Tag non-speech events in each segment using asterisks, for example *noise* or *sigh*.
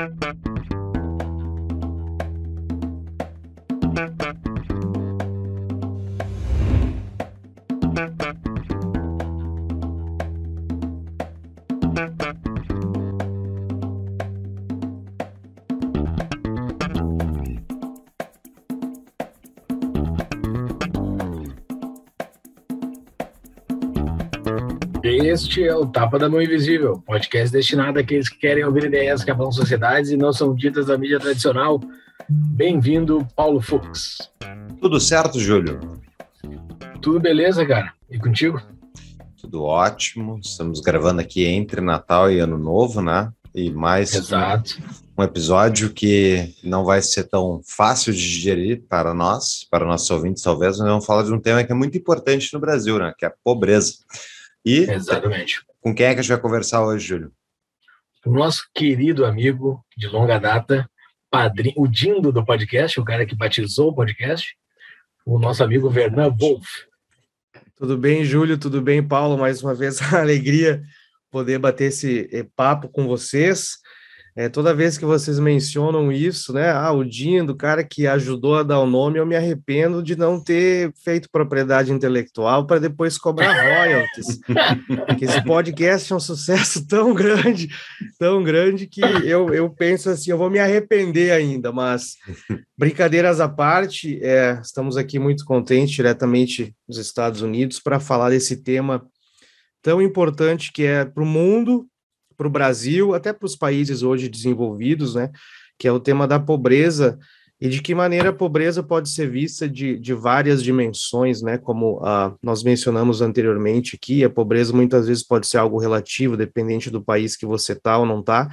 Thank you. Este é o Tapa da Mão Invisível, podcast destinado àqueles que querem ouvir ideias que abalam sociedades e não são ditas da mídia tradicional. Bem-vindo, Paulo Fux. Tudo certo, Júlio? Tudo beleza, cara? E contigo? Tudo ótimo. Estamos gravando aqui entre Natal e Ano Novo, né? E mais Exato. Um, episódio que não vai ser tão fácil de digerir para nós, para nossos ouvintes, talvez, mas vamos falar de um tema que é muito importante no Brasil, né? Que é a pobreza. E Exatamente. com quem é que a gente vai conversar hoje, Júlio? O nosso querido amigo de longa data, padrinho, o Dindo do podcast, o cara que batizou o podcast, o nosso amigo Vernan Wolf. Tudo bem, Júlio? Tudo bem, Paulo? Mais uma vez, *laughs* a alegria poder bater esse eh, papo com vocês. É, toda vez que vocês mencionam isso, né? Ah, o Dinho, do cara que ajudou a dar o nome, eu me arrependo de não ter feito propriedade intelectual para depois cobrar *laughs* royalties. Porque esse podcast é um sucesso *laughs* tão grande, tão grande, que eu, eu penso assim, eu vou me arrepender ainda, mas brincadeiras à parte, é, estamos aqui muito contentes, diretamente dos Estados Unidos, para falar desse tema tão importante que é para o mundo para o Brasil, até para os países hoje desenvolvidos, né? Que é o tema da pobreza e de que maneira a pobreza pode ser vista de, de várias dimensões, né? Como ah, nós mencionamos anteriormente aqui, a pobreza muitas vezes pode ser algo relativo, dependente do país que você está ou não está,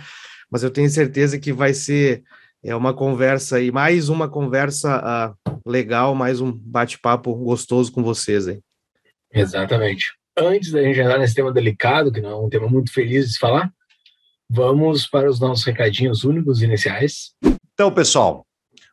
mas eu tenho certeza que vai ser é uma conversa e mais uma conversa ah, legal, mais um bate-papo gostoso com vocês aí. Exatamente. Antes da gente entrar nesse tema delicado, que não é um tema muito feliz de se falar, Vamos para os nossos recadinhos únicos iniciais. Então, pessoal,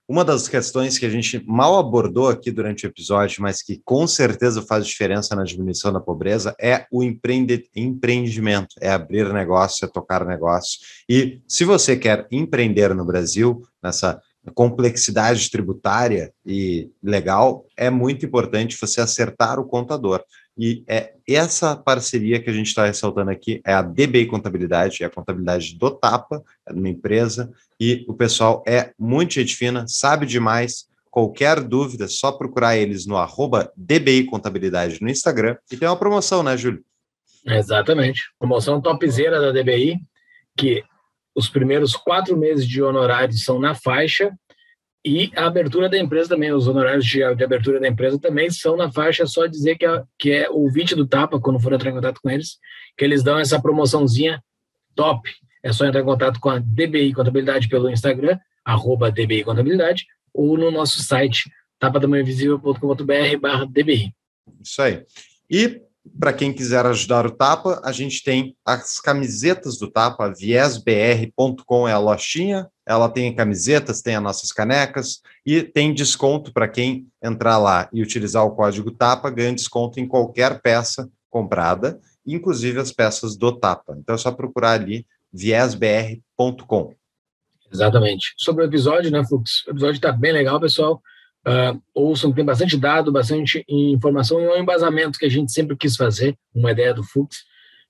uma das questões que a gente mal abordou aqui durante o episódio, mas que com certeza faz diferença na diminuição da pobreza, é o empreende empreendimento, é abrir negócio, é tocar negócio. E se você quer empreender no Brasil, nessa complexidade tributária e legal, é muito importante você acertar o contador. E é essa parceria que a gente está ressaltando aqui, é a DBI Contabilidade, é a contabilidade do Tapa, é uma empresa, e o pessoal é muito gente fina, sabe demais. Qualquer dúvida, só procurar eles no arroba DBI Contabilidade no Instagram. E tem uma promoção, né, Júlio? Exatamente. Promoção topzera da DBI, que os primeiros quatro meses de honorários são na faixa e a abertura da empresa também, os honorários de, de abertura da empresa também são na faixa, só dizer que é, que é do Tapa, quando for entrar em contato com eles, que eles dão essa promoçãozinha top. É só entrar em contato com a DBI Contabilidade pelo Instagram, arroba DBI Contabilidade, ou no nosso site, tapadamainvisível.com.br barra DBI. Isso aí. E para quem quiser ajudar o Tapa, a gente tem as camisetas do Tapa, viesbr.com é a lojinha, ela tem camisetas, tem as nossas canecas e tem desconto para quem entrar lá e utilizar o código TAPA, ganha desconto em qualquer peça comprada, inclusive as peças do TAPA. Então é só procurar ali viesbr.com. Exatamente. Sobre o episódio, né, Flux? O episódio está bem legal, pessoal. Uh, ouçam, tem bastante dado, bastante informação e um embasamento que a gente sempre quis fazer, uma ideia do Fux.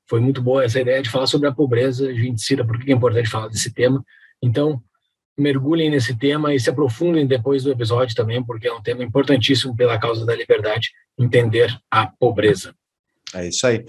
Foi muito boa essa ideia de falar sobre a pobreza. A gente cita por que é importante falar desse tema. Então, mergulhem nesse tema e se aprofundem depois do episódio também, porque é um tema importantíssimo pela causa da liberdade, entender a pobreza. É isso aí.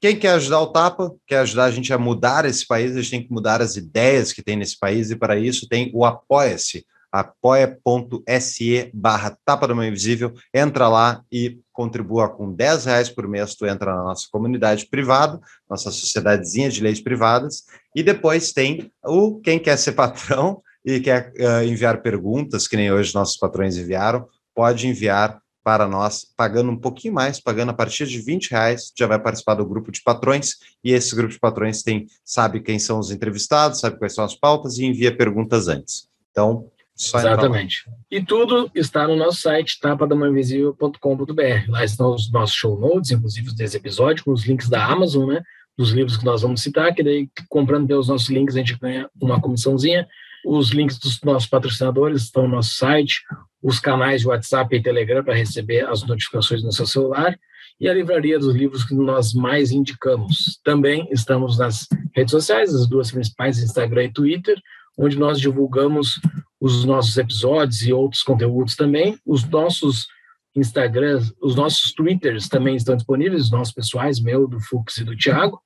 Quem quer ajudar o Tapa, quer ajudar a gente a mudar esse país, a gente tem que mudar as ideias que tem nesse país, e para isso tem o Apoia-se apoia.se barra Tapa Mão Invisível, entra lá e contribua com 10 reais por mês, tu entra na nossa comunidade privada, nossa sociedadezinha de leis privadas, e depois tem o quem quer ser patrão *laughs* e quer uh, enviar perguntas, que nem hoje nossos patrões enviaram, pode enviar para nós, pagando um pouquinho mais, pagando a partir de 20 reais, já vai participar do grupo de patrões, e esse grupo de patrões tem, sabe quem são os entrevistados, sabe quais são as pautas e envia perguntas antes. Então, só Exatamente. E tudo está no nosso site, tapadamainvisível.com.br. Lá estão os nossos show notes, inclusive desse episódio, com os links da Amazon, né? dos livros que nós vamos citar, que daí, comprando pelos nossos links, a gente ganha uma comissãozinha. Os links dos nossos patrocinadores estão no nosso site, os canais de WhatsApp e Telegram para receber as notificações no seu celular e a livraria dos livros que nós mais indicamos. Também estamos nas redes sociais, as duas principais, Instagram e Twitter, onde nós divulgamos os nossos episódios e outros conteúdos também. Os nossos Instagrams, os nossos Twitters também estão disponíveis, os nossos pessoais, meu, do Fux e do Thiago.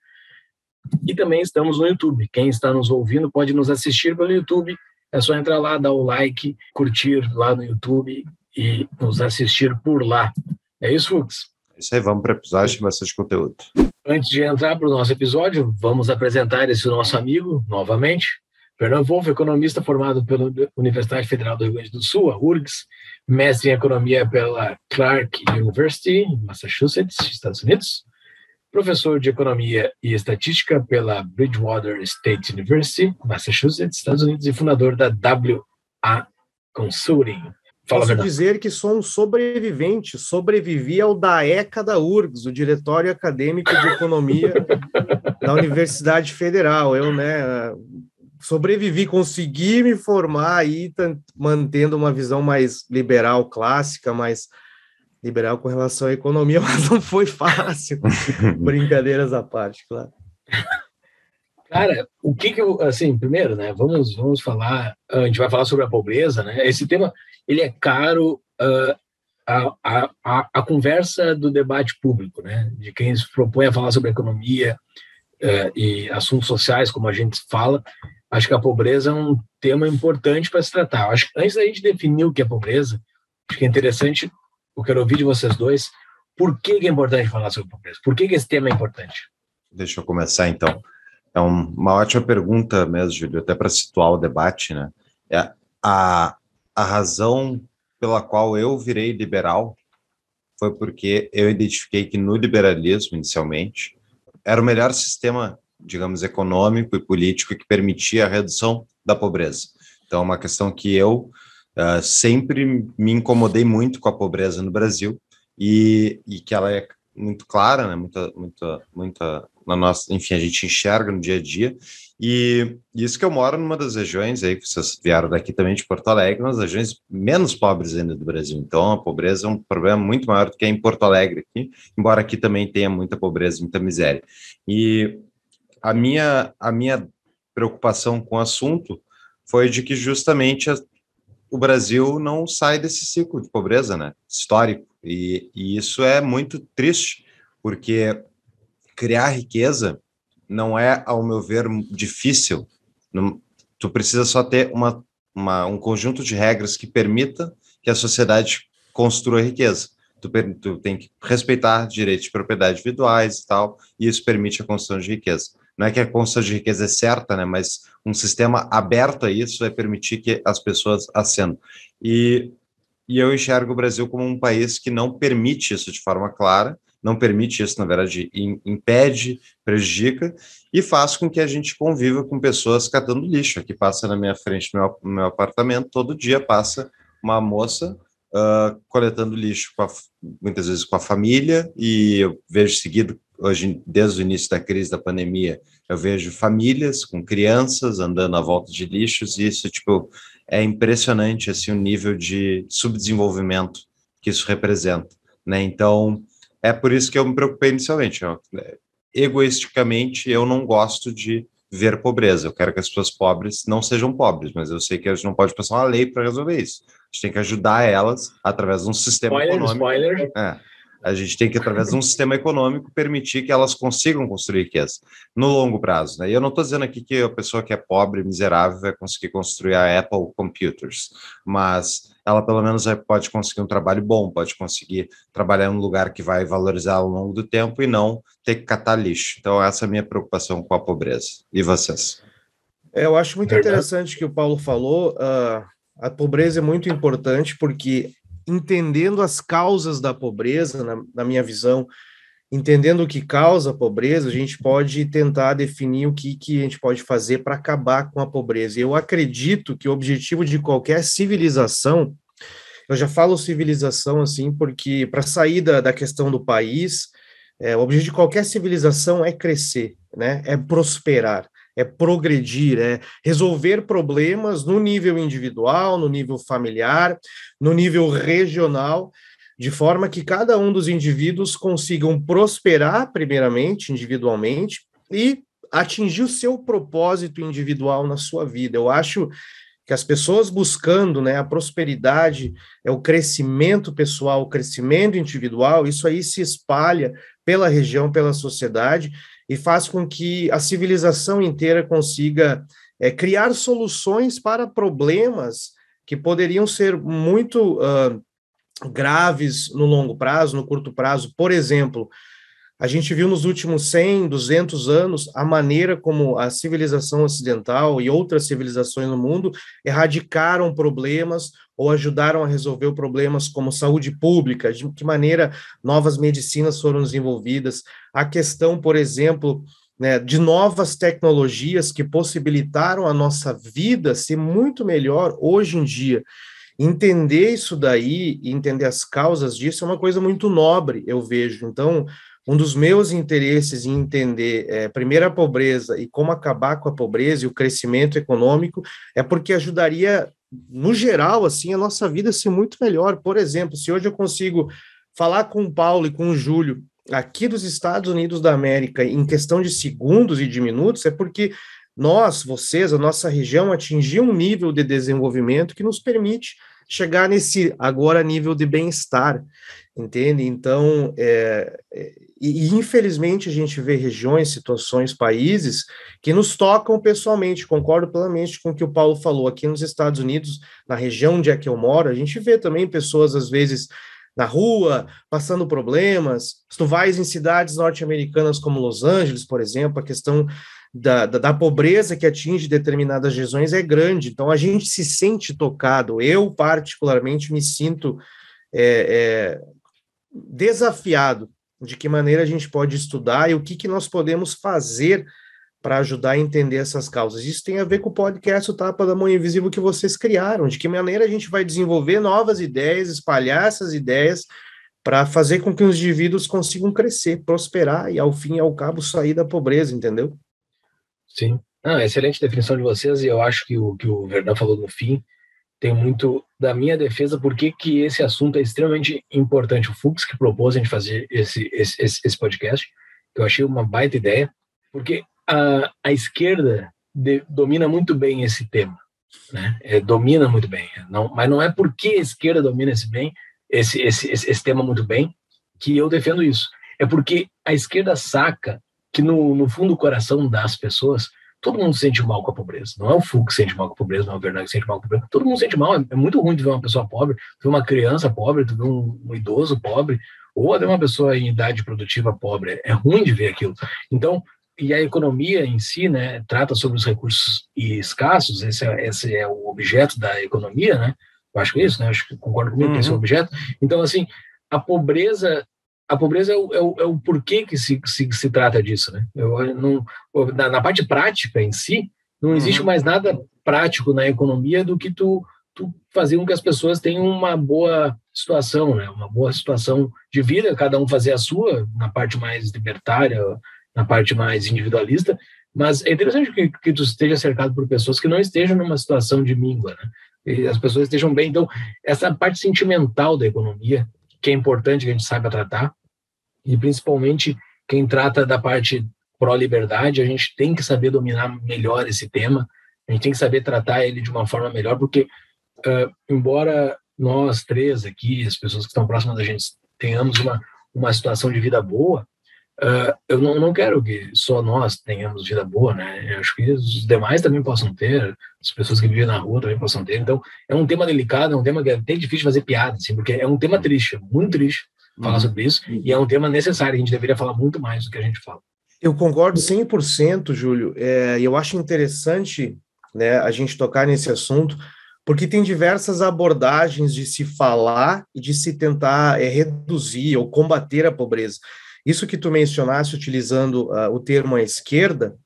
E também estamos no YouTube. Quem está nos ouvindo pode nos assistir pelo YouTube. É só entrar lá, dar o like, curtir lá no YouTube e nos assistir por lá. É isso, Fux? É isso aí, vamos para o episódio, tem bastante conteúdo. Antes de entrar para o nosso episódio, vamos apresentar esse nosso amigo novamente. Fernando Wolff, economista formado pela Universidade Federal do Rio Grande do Sul, a URGS, mestre em economia pela Clark University, Massachusetts, Estados Unidos, professor de economia e estatística pela Bridgewater State University, Massachusetts, Estados Unidos, e fundador da WA Consulting. Fala Posso dizer que sou um sobrevivente, sobrevivi ao DAECA da URGS, o Diretório Acadêmico de Economia *laughs* da Universidade Federal. Eu, né, sobrevivi, consegui me formar aí, mantendo uma visão mais liberal, clássica, mais liberal com relação à economia, *laughs* mas não foi fácil. *laughs* Brincadeiras à parte, claro. Cara, o que que eu, assim, primeiro, né, vamos, vamos falar, a gente vai falar sobre a pobreza, né, esse tema, ele é caro uh, a, a, a, a, conversa do debate público, né, de quem se propõe a falar sobre economia uh, e assuntos sociais, como a gente fala, acho que a pobreza é um tema importante para se tratar. Acho que antes da gente definir o que é pobreza, acho que é interessante, eu quero ouvir de vocês dois, por que, é importante falar sobre pobreza? Por que, que esse tema é importante? Deixa eu começar então. É uma ótima pergunta mesmo, Júlio, até para situar o debate, né? É a, a razão pela qual eu virei liberal foi porque eu identifiquei que no liberalismo, inicialmente, era o melhor sistema digamos, econômico e político que permitia a redução da pobreza. Então, é uma questão que eu uh, sempre me incomodei muito com a pobreza no Brasil e, e que ela é muito clara, né? Muita, muita, muita na nossa, enfim, a gente enxerga no dia a dia. E isso que eu moro numa das regiões aí que vocês vieram daqui também de Porto Alegre, uma das regiões menos pobres ainda do Brasil. Então, a pobreza é um problema muito maior do que é em Porto Alegre aqui, embora aqui também tenha muita pobreza, muita miséria. E a minha, a minha preocupação com o assunto foi de que justamente a, o Brasil não sai desse ciclo de pobreza, né, histórico, e, e isso é muito triste, porque criar riqueza não é, ao meu ver, difícil. Não, tu precisa só ter uma, uma, um conjunto de regras que permita que a sociedade construa riqueza. Tu, tu tem que respeitar direitos de propriedade individuais e tal, e isso permite a construção de riqueza não é que a construção de riqueza é certa, né, mas um sistema aberto a isso vai permitir que as pessoas ascendam. E, e eu enxergo o Brasil como um país que não permite isso de forma clara, não permite isso, na verdade, impede, prejudica e faz com que a gente conviva com pessoas catando lixo. Aqui passa na minha frente, no meu, meu apartamento, todo dia passa uma moça uh, coletando lixo, a, muitas vezes com a família, e eu vejo seguido hoje, desde o início da crise da pandemia, eu vejo famílias com crianças andando à volta de lixos, e isso, tipo, é impressionante, assim, o nível de subdesenvolvimento que isso representa, né? Então, é por isso que eu me preocupei inicialmente. Ó. Egoisticamente, eu não gosto de ver pobreza. Eu quero que as pessoas pobres não sejam pobres, mas eu sei que a gente não pode passar uma lei para resolver isso. A gente tem que ajudar elas através de um sistema spoiler, econômico. Spoiler. É, a gente tem que, através de um sistema econômico, permitir que elas consigam construir riqueza no longo prazo. Né? E eu não estou dizendo aqui que a pessoa que é pobre, miserável, vai conseguir construir a Apple Computers, mas ela pelo menos pode conseguir um trabalho bom, pode conseguir trabalhar em um lugar que vai valorizar ao longo do tempo e não ter que catar lixo. Então, essa é a minha preocupação com a pobreza. E vocês? É, eu acho muito interessante que o Paulo falou. Uh, a pobreza é muito importante porque entendendo as causas da pobreza, na, na, minha visão, entendendo o que causa a pobreza, a gente pode tentar definir o que, que a gente pode fazer para acabar com a pobreza. Eu acredito que o objetivo de qualquer civilização, eu já falo civilização assim, porque para sair da, da questão do país, É, o objetivo de qualquer civilização é crescer, né? É prosperar, é progredir, é resolver problemas no nível individual, no nível familiar, no nível regional, de forma que cada um dos indivíduos consigam prosperar, primeiramente, individualmente, e atingir o seu propósito individual na sua vida. Eu acho que as pessoas buscando né, a prosperidade, é o crescimento pessoal, o crescimento individual, isso aí se espalha pela região, pela sociedade, e faz com que a civilização inteira consiga é, criar soluções para problemas que poderiam ser muito uh, graves no longo prazo, no curto prazo. Por exemplo, a gente viu nos últimos 100, 200 anos a maneira como a civilização ocidental e outras civilizações no mundo erradicaram problemas ou ajudaram a resolver problemas como saúde pública, de que maneira novas medicinas foram desenvolvidas, a questão, por exemplo, né, de novas tecnologias que possibilitaram a nossa vida ser muito melhor hoje em dia. Entender isso daí, entender as causas disso é uma coisa muito nobre, eu vejo. Então, um dos meus interesses em entender, é, primeiro, a pobreza e como acabar com a pobreza e o crescimento econômico, é porque ajudaria, no geral, assim, a nossa vida ser muito melhor. Por exemplo, se hoje eu consigo falar com o Paulo e com o Júlio aqui dos Estados Unidos da América em questão de segundos e de minutos, é porque nós, vocês, a nossa região atingiu um nível de desenvolvimento que nos permite chegar nesse agora nível de bem-estar, entende? Então, é, é, e, infelizmente a gente vê regiões, situações, países que nos tocam pessoalmente. Concordo plenamente com o que o Paulo falou. Aqui nos Estados Unidos, na região onde é que eu moro, a gente vê também pessoas às vezes na rua, passando problemas. Se tu vais em cidades norte-americanas como Los Angeles, por exemplo, a questão da, da, da, pobreza que atinge determinadas regiões é grande. Então, a gente se sente tocado. Eu, particularmente, me sinto é, é, desafiado de que maneira a gente pode estudar e o que, que nós podemos fazer para ajudar a entender essas causas. Isso tem a ver com o podcast O Tapa da Mão Invisível que vocês criaram, de que maneira a gente vai desenvolver novas ideias, espalhar essas ideias para fazer com que os indivíduos consigam crescer, prosperar e, ao fim e ao cabo, sair da pobreza, entendeu? Sim. Ah, excelente definição de vocês, e eu acho que o que o Verdão falou no fim tem muito da minha defesa porque que esse assunto é extremamente importante. O Fux que propôs a gente fazer esse, esse, esse podcast, que eu achei uma baita ideia, porque a, a esquerda de, domina muito bem esse tema, né? É, domina muito bem. Não, mas não é porque a esquerda domina esse bem, esse, esse, esse, esse tema muito bem, que eu defendo isso. É porque a esquerda saca que no, no fundo do coração das pessoas todo mundo sente mal com a pobreza. Não é o Fux que sente mal com a pobreza, não é o Werner que sente mal com a pobreza. Todo mundo sente mal. É, é muito ruim de ver uma pessoa pobre, ver uma criança pobre, ver um, um, idoso pobre, ou ver uma pessoa em idade produtiva pobre. É ruim de ver aquilo. Então, e a economia em si, né, trata sobre os recursos escassos. Esse é, esse é o objeto da economia, né? Eu acho que é isso, né? Eu acho que concordo comigo uhum. que esse é o uhum. objeto. Então, assim, a pobreza a pobreza é o, é o, é o porquê que se, se, se, trata disso, né? Eu, não, na, na, parte prática em si, não existe uhum. mais nada prático na economia do que tu, tu fazer com que as pessoas tenham uma boa situação, né? Uma boa situação de vida, cada um fazer a sua, na parte mais libertária, na parte mais individualista, mas é interessante que, que tu esteja cercado por pessoas que não estejam numa situação de míngua, né? E as pessoas estejam bem. Então, essa parte sentimental da economia, que é importante que a gente saiba tratar, e principalmente quem trata da parte pró-liberdade, a gente tem que saber dominar melhor esse tema, a gente tem que saber tratar ele de uma forma melhor, porque, uh, embora nós três aqui, as pessoas que estão próximas da gente, tenhamos uma, uma situação de vida boa, uh, eu não, não quero que só nós tenhamos vida boa, né? Eu acho que os demais também possam ter, as pessoas que vivem na rua também possam ter. Então, é um tema delicado, é um tema que é até difícil fazer piada, assim, porque é um tema triste, muito triste falar uhum. sobre isso, e é um tema necessário, a gente deveria falar muito mais do que a gente fala. Eu concordo 100%, Júlio, é, eu acho interessante né, a gente tocar nesse assunto, porque tem diversas abordagens de se falar e de se tentar é, reduzir ou combater a pobreza. Isso que tu mencionaste utilizando uh, o termo à esquerda,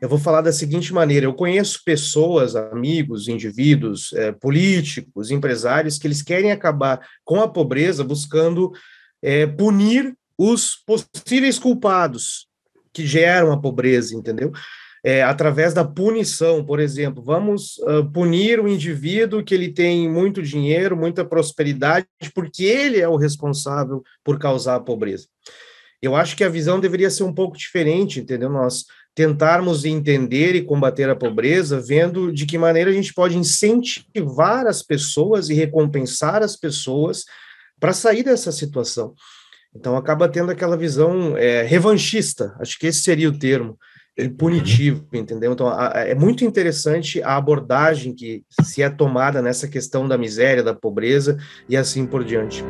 eu vou falar da seguinte maneira: eu conheço pessoas, amigos, indivíduos, é, políticos, empresários que eles querem acabar com a pobreza buscando é, punir os possíveis culpados que geram a pobreza, entendeu? É, através da punição, por exemplo, vamos uh, punir o indivíduo que ele tem muito dinheiro, muita prosperidade, porque ele é o responsável por causar a pobreza. Eu acho que a visão deveria ser um pouco diferente, entendeu? Nós tentarmos entender e combater a pobreza, vendo de que maneira a gente pode incentivar as pessoas e recompensar as pessoas para sair dessa situação. Então acaba tendo aquela visão é, revanchista, acho que esse seria o termo, e punitivo, entendeu? Então a, é muito interessante a abordagem que se é tomada nessa questão da miséria, da pobreza e assim por diante.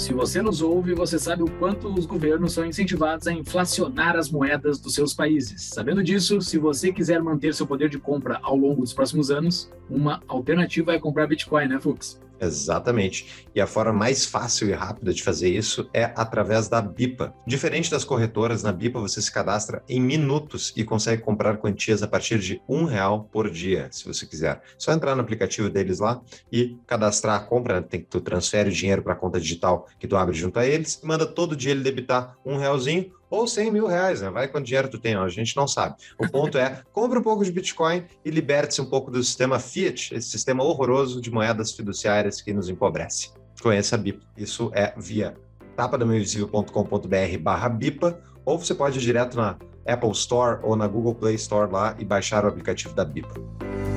Se você nos ouve, você sabe o quanto os governos são incentivados a inflacionar as moedas dos seus países. Sabendo disso, se você quiser manter seu poder de compra ao longo dos próximos anos, uma alternativa é comprar Bitcoin, né, Fux? Exatamente. E a forma mais fácil e rápida de fazer isso é através da BIPA. Diferente das corretoras, na BIPA você se cadastra em minutos e consegue comprar quantias a partir de um real por dia, se você quiser. Só entrar no aplicativo deles lá e cadastrar a compra. Né? Tem que tu transfere o dinheiro para a conta digital que tu abre junto a eles e manda todo dia ele debitar um realzinho ou 100 mil reais, né? Vai quanto dinheiro tu tem, a gente não sabe. O ponto é, compre um pouco de Bitcoin e liberte-se um pouco do sistema fiat, esse sistema horroroso de moedas fiduciárias que nos empobrece. Conheça a BIP. Isso é via tapadamainvisível.com.br barra BIPA, ou você pode ir direto na Apple Store ou na Google Play Store lá e baixar o aplicativo da BIPA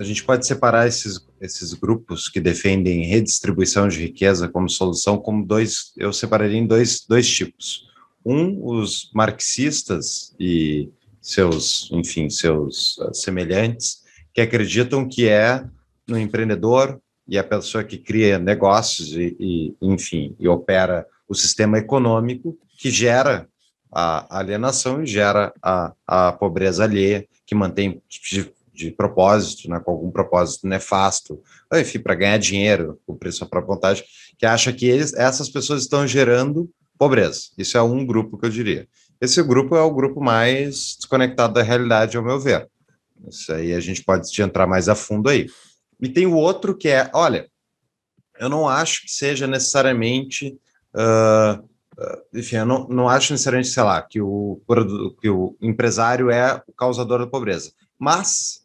a gente pode separar esses, esses grupos que defendem redistribuição de riqueza como solução como dois, eu separaria em dois, dois tipos. Um, os marxistas e seus, enfim, seus uh, semelhantes, que acreditam que é no empreendedor e a pessoa que cria negócios e, e enfim, e opera o sistema econômico que gera a alienação e gera a, a pobreza alheia, que mantém de propósito, né, com algum propósito nefasto, enfim, para ganhar dinheiro, cumprir sua própria vontade, que acha que eles, essas pessoas estão gerando pobreza. Isso é um grupo que eu diria. Esse grupo é o grupo mais desconectado da realidade, ao meu ver. Isso aí a gente pode entrar mais a fundo aí. E tem o outro que é, olha, eu não acho que seja necessariamente, uh, enfim, eu não, não acho necessariamente, sei lá, que o, que o empresário é o causador da pobreza. Mas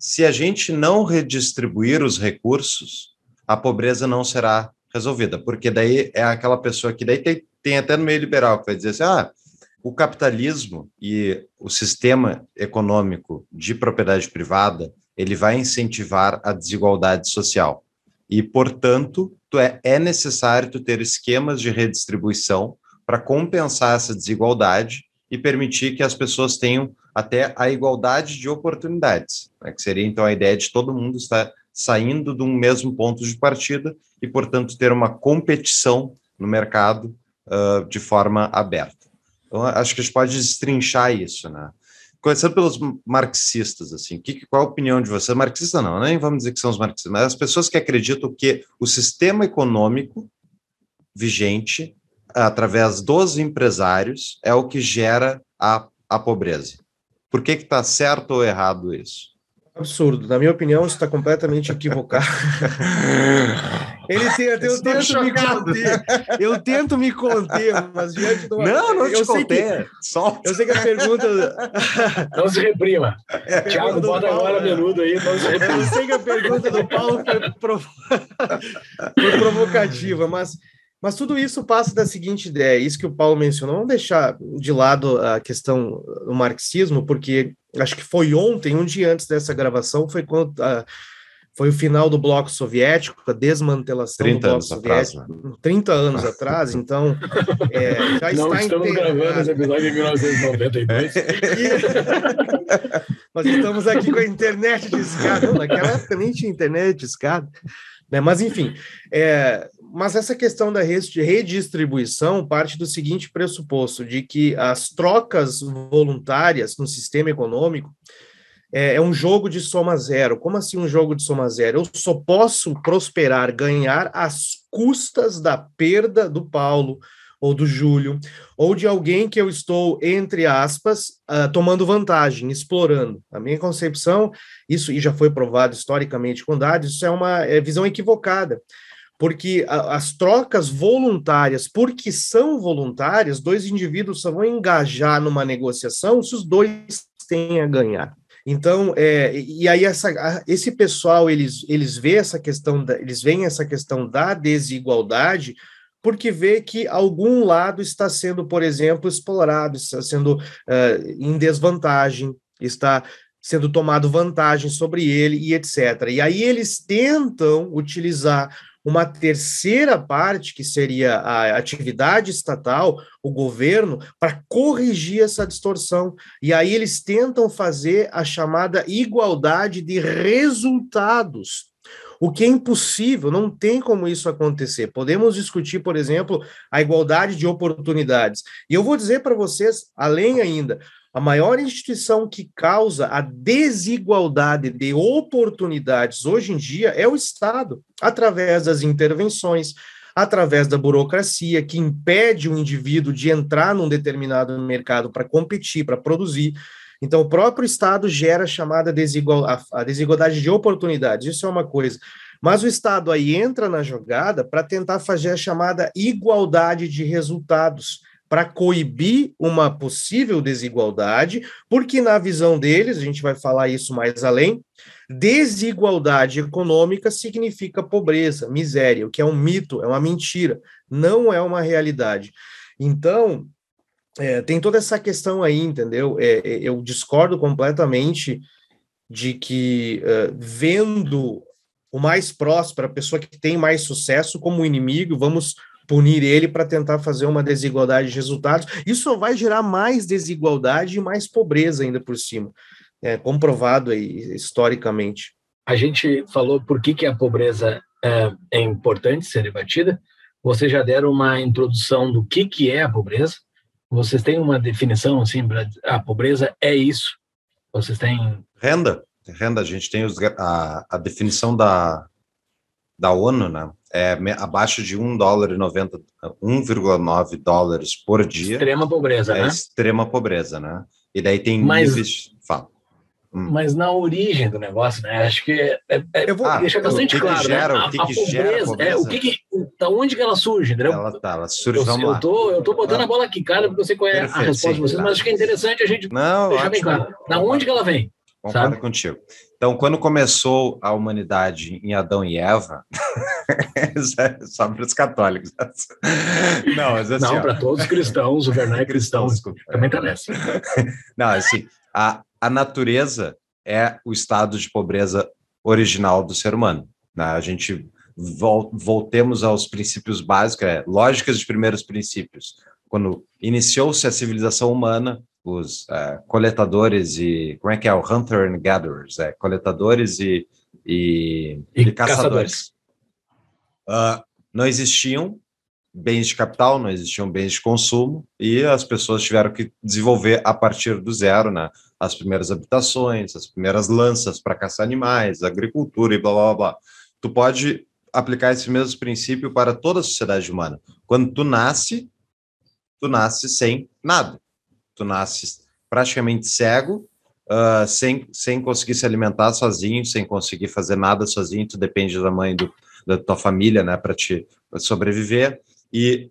se a gente não redistribuir os recursos, a pobreza não será resolvida, porque daí é aquela pessoa que daí tem, tem até no meio liberal que vai dizer assim, ah, o capitalismo e o sistema econômico de propriedade privada, ele vai incentivar a desigualdade social. E, portanto, é, é necessário tu ter esquemas de redistribuição para compensar essa desigualdade e permitir que as pessoas tenham até a igualdade de oportunidades, né, que seria então a ideia de todo mundo estar saindo de um mesmo ponto de partida e, portanto, ter uma competição no mercado uh, de forma aberta. Então, acho que a gente pode destrinchar isso, né? Começando pelos marxistas, assim, que, qual a opinião de você? Marxista não, nem vamos dizer que são os marxistas, mas as pessoas que acreditam que o sistema econômico vigente, através dos empresários, é o que gera a, a pobreza. Por que está certo ou errado isso? Absurdo. Na minha opinião, isso está completamente *laughs* equivocado. *laughs* Ele tem, até eu tento chocado. me conter. Eu tento me conter, mas diante do. Não, não te contei. Eu sei que a pergunta. *laughs* Não se reprima. Tiago, bota Paulo, agora menudo aí, não se reprima. Eu sei que a pergunta do Paulo foi, prov... foi provocativa, mas mas tudo isso passa da seguinte ideia, isso que o Paulo mencionou, vamos deixar de lado a questão do marxismo, porque acho que foi ontem, um dia antes dessa gravação, foi quando uh, foi o final do bloco soviético, a desmantelação do bloco soviético, atrás, né? 30 anos atrás, *laughs* então é, já Não está estamos gravando esse episódio em 1992. *laughs* Nós estamos aqui com a internet discada, naquela época nem tinha internet discada, né? mas enfim, é, mas essa questão da redistribuição parte do seguinte pressuposto, de que as trocas voluntárias no sistema econômico é, é, um jogo de soma zero. Como assim um jogo de soma zero? Eu só posso prosperar, ganhar às custas da perda do Paulo ou do Júlio, ou de alguém que eu estou, entre aspas, uh, tomando vantagem, explorando. A minha concepção, isso e já foi provado historicamente com dados, isso é uma é visão equivocada porque a, as trocas voluntárias, porque são voluntárias, dois indivíduos só vão engajar numa negociação se os dois têm a ganhar. Então, é, e aí essa, esse pessoal eles eles vê essa questão da, eles veem essa questão da desigualdade porque vê que algum lado está sendo, por exemplo, explorado, está sendo uh, em desvantagem, está sendo tomado vantagem sobre ele e etc. E aí eles tentam utilizar uma terceira parte, que seria a atividade estatal, o governo, para corrigir essa distorção. E aí eles tentam fazer a chamada igualdade de resultados. O que é impossível, não tem como isso acontecer. Podemos discutir, por exemplo, a igualdade de oportunidades. E eu vou dizer para vocês, além ainda, a maior instituição que causa a desigualdade de oportunidades hoje em dia é o Estado, através das intervenções, através da burocracia que impede o indivíduo de entrar num determinado mercado para competir, para produzir. Então, o próprio Estado gera a chamada desigual, a, desigualdade de oportunidades. Isso é uma coisa. Mas o Estado aí entra na jogada para tentar fazer a chamada igualdade de resultados para coibir uma possível desigualdade, porque na visão deles, a gente vai falar isso mais além, desigualdade econômica significa pobreza, miséria, o que é um mito, é uma mentira, não é uma realidade. Então, é, tem toda essa questão aí, entendeu? É, é eu discordo completamente de que, uh, vendo o mais próximo, a pessoa que tem mais sucesso como inimigo, vamos punir ele para tentar fazer uma desigualdade de resultados. Isso só vai gerar mais desigualdade e mais pobreza ainda por cima. É comprovado aí historicamente. A gente falou por que, que a pobreza é, é importante ser debatida. Vocês já deram uma introdução do que, que é a pobreza. Vocês têm uma definição assim para a pobreza é isso? Vocês têm renda? Renda. A gente tem os, a, a definição da da ONU, né? É abaixo de 1 dólar e 90, 1,9 dólares por dia. Extrema pobreza, é né? Extrema pobreza, né? E daí tem mas, níveis. Fala. Hum. Mas na origem do negócio, né? Acho que é, é, eu vou, ah, deixa bastante que claro. Que gera, né? a, o que, que pobreza, gera a pobreza? É, o que, que da onde que ela surge, entendeu? Ela tá, ela surge, eu, eu lá. Tô, eu tô botando ah. a bola aqui, cara, porque eu sei qual é Perfeito, a resposta sim, de vocês, tá. mas acho que é interessante a gente Não, deixar bem claro. Da onde que ela vem? Concordo sabe? contigo. Então, quando começou a humanidade em Adão e Eva, *laughs* é só para os católicos. Não, mas assim, Não, para todos os cristãos, o Werner é cristão. Desculpa. Também está nessa. *laughs* Não, assim, a, a natureza é o estado de pobreza original do ser humano. Né? A gente vol, voltemos aos princípios básicos, é, lógicas de primeiros princípios. Quando iniciou-se a civilização humana, os uh, coletadores e como é que é o hunter and gatherers, é coletadores e, e, e, e caçadores. Uh, não existiam bens de capital, não existiam bens de consumo e as pessoas tiveram que desenvolver a partir do zero, né? As primeiras habitações, as primeiras lanças para caçar animais, agricultura e blá blá blá. Tu pode aplicar esse mesmo princípio para toda a sociedade humana. Quando tu nasce, tu nasce sem nada tu nasce praticamente cego, uh, sem, sem conseguir se alimentar sozinho, sem conseguir fazer nada sozinho, tu depende da mãe do, da tua família, né, para te sobreviver, e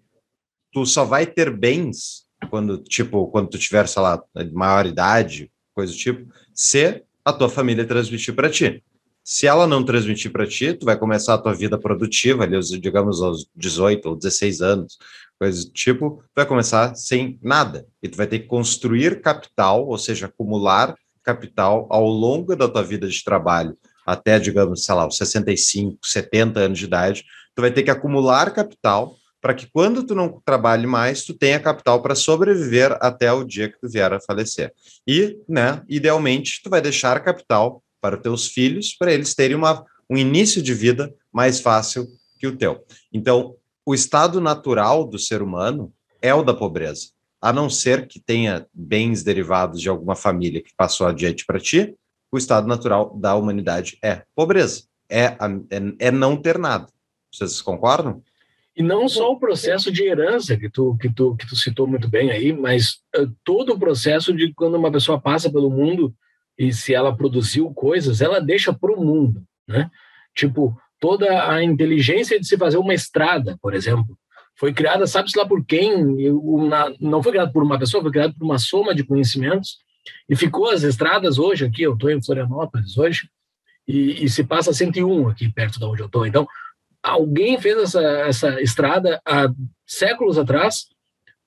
tu só vai ter bens quando, tipo, quando tu tiver, sei lá, maior idade, coisa do tipo, se a tua família transmitir para ti. Se ela não transmitir para ti, tu vai começar a tua vida produtiva, ali, digamos, aos 18 ou 16 anos, coisa do tipo, vai começar sem nada. E tu vai ter que construir capital, ou seja, acumular capital ao longo da tua vida de trabalho, até, digamos, sei lá, os 65, 70 anos de idade, tu vai ter que acumular capital para que quando tu não trabalhe mais, tu tenha capital para sobreviver até o dia que tu vier a falecer. E, né, idealmente, tu vai deixar capital para os teus filhos, para eles terem uma, um início de vida mais fácil que o teu. Então, o estado natural do ser humano é o da pobreza. A não ser que tenha bens derivados de alguma família que passou adiante para ti, o estado natural da humanidade é pobreza. É, é, é não ter nada. Vocês concordam? E não só o processo de herança que tu, que tu, que tu citou muito bem aí, mas uh, todo o processo de quando uma pessoa passa pelo mundo e se ela produziu coisas, ela deixa para o mundo, né? Tipo, toda a inteligência de se fazer uma estrada, por exemplo. Foi criada, sabe-se lá por quem, uma, não foi criada por uma pessoa, foi criada por uma soma de conhecimentos, e ficou as estradas hoje aqui, eu estou em Florianópolis hoje, e, e, se passa 101 aqui perto de onde eu estou. Então, alguém fez essa, essa estrada há séculos atrás,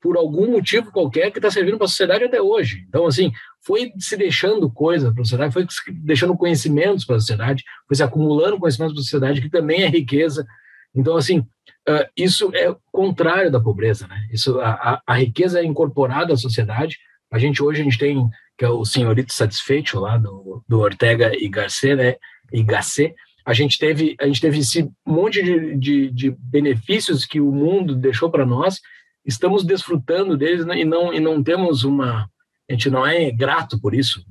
por algum motivo qualquer que está servindo para a sociedade até hoje. Então, assim, foi se deixando coisa para a sociedade, foi deixando conhecimentos para a sociedade, foi se acumulando conhecimentos para a sociedade, que também é riqueza. Então, assim, uh, isso é contrário da pobreza, né? Isso, a, a, riqueza é incorporada à sociedade. A gente hoje a gente tem que é o senhorito satisfeito lá do, do Ortega e Gasset, né? E Gasset, a gente teve a gente teve esse monte de, de, de benefícios que o mundo deixou para nós estamos desfrutando deles né, e não e não temos uma a gente não é grato por isso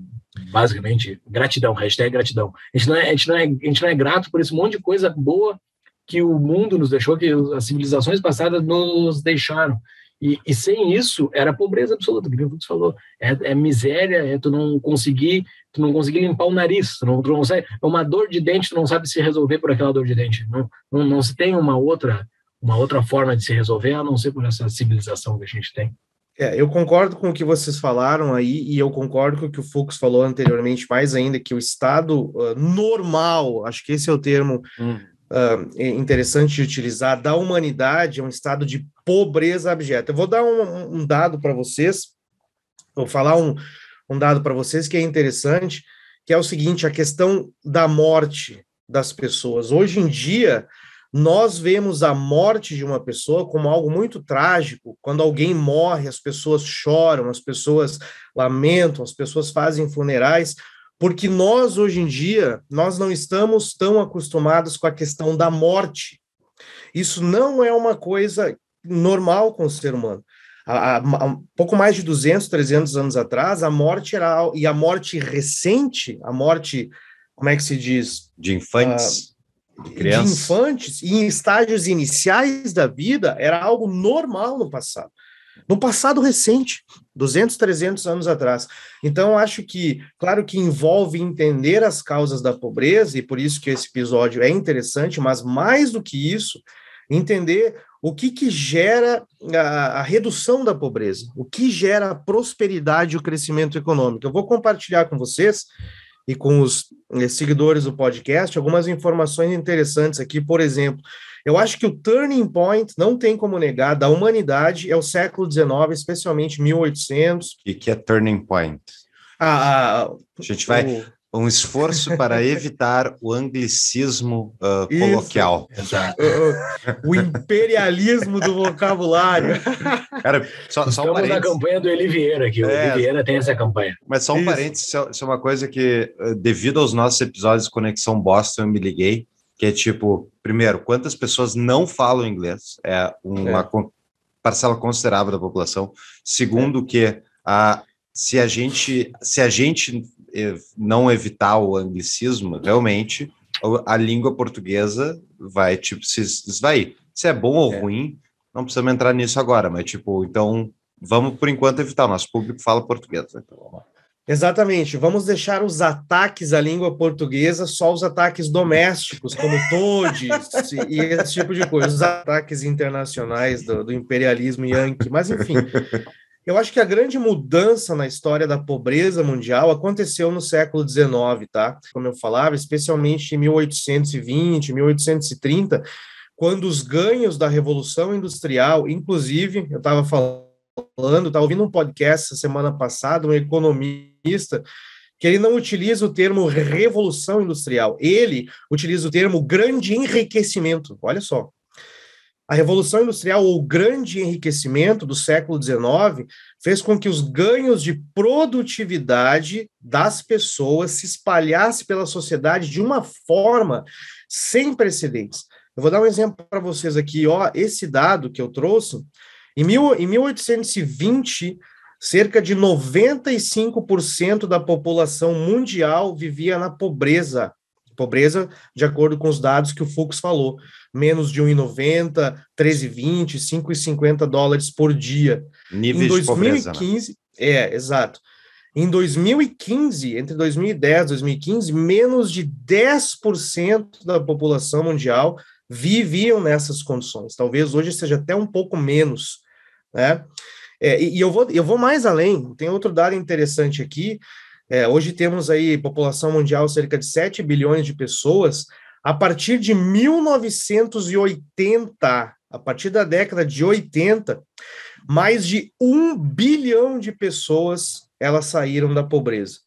basicamente. Gratidão hashtag gratidão. A gente não é a gente não é, a gente não é grato por esse monte de coisa boa que o mundo nos deixou que as civilizações passadas nos deixaram. E, e sem isso era pobreza absoluta que Fux falou. É, é, miséria é tu não conseguir tu não conseguir limpar o nariz tu não, tu não sabe, é uma dor de dente tu não sabe se resolver por aquela dor de dente não não, não se tem uma outra uma outra forma de se resolver, a não ser por essa civilização que a gente tem. É, eu concordo com o que vocês falaram aí, e eu concordo com o que o Fux falou anteriormente, mais ainda, que o estado uh, normal, acho que esse é o termo hum. uh, interessante de utilizar, da humanidade, é um estado de pobreza abjeta. Eu vou dar um, um dado para vocês, vou falar um, um dado para vocês que é interessante, que é o seguinte: a questão da morte das pessoas. Hoje em dia, nós vemos a morte de uma pessoa como algo muito trágico. Quando alguém morre, as pessoas choram, as pessoas lamentam, as pessoas fazem funerais, porque nós hoje em dia nós não estamos tão acostumados com a questão da morte. Isso não é uma coisa normal com o ser humano. Há, há, pouco mais de 200, 300 anos atrás, a morte era e a morte recente, a morte, como é que se diz? De infantes. De, de infantes e em estágios iniciais da vida era algo normal no passado. No passado recente, 200, 300 anos atrás. Então, acho que, claro que envolve entender as causas da pobreza, e por isso que esse episódio é interessante, mas mais do que isso, entender o que, que gera a, a redução da pobreza, o que gera a prosperidade e o crescimento econômico. Eu vou compartilhar com vocês e com os eh, seguidores do podcast algumas informações interessantes aqui. Por exemplo, eu acho que o turning point, não tem como negar, da humanidade é o século XIX, especialmente 1800. O que é turning point? Ah, a gente vai. O um esforço para *laughs* evitar o anglicismo uh, coloquial. Exato. O, o, imperialismo do vocabulário. *laughs* Cara, só, só um parênteses. na campanha do Eli aqui. O é, Eli tem essa campanha. Mas só um Isso. parênteses, isso é uma coisa que, devido aos nossos episódios de Conexão Boston, eu me liguei, que é tipo, primeiro, quantas pessoas não falam inglês? É uma é. parcela considerável da população. Segundo, é. que a, se a gente se a gente não evitar o anglicismo, realmente a língua portuguesa vai tipo se esvair. Se é bom ou é. ruim, não precisamos entrar nisso agora, mas tipo, então vamos por enquanto evitar. O nosso público fala português. Então, vamos Exatamente. Vamos deixar os ataques à língua portuguesa só os ataques domésticos, como todes *laughs* e esse tipo de coisa, os ataques internacionais do, do imperialismo yankee. Mas enfim, eu acho que a grande mudança na história da pobreza mundial aconteceu no século XIX, tá? Como eu falava, especialmente em 1820, 1830, quando os ganhos da Revolução Industrial, inclusive, eu estava falando, estava ouvindo um podcast semana passada, um economista, que ele não utiliza o termo revolução industrial, ele utiliza o termo grande enriquecimento. Olha só, a Revolução Industrial, ou grande enriquecimento do século XIX, fez com que os ganhos de produtividade das pessoas se espalhassem pela sociedade de uma forma sem precedentes. Eu vou dar um exemplo para vocês aqui, ó, esse dado que eu trouxe, em, mil, em 1820, cerca de 95% da população mundial vivia na pobreza. Pobreza, de acordo com os dados que o Fux falou menos de 1,90, 13,20, 5,50 dólares por dia. Níveis em 2015, de pobreza, né? é, exato. Em 2015, entre 2010 e 2015, menos de 10% da população mundial viviam nessas condições. Talvez hoje seja até um pouco menos, né? É, e, eu vou, eu vou mais além, tem outro dado interessante aqui. É, hoje temos aí população mundial cerca de 7 bilhões de pessoas. A partir de 1980, a partir da década de 80, mais de um bilhão de pessoas elas saíram da pobreza.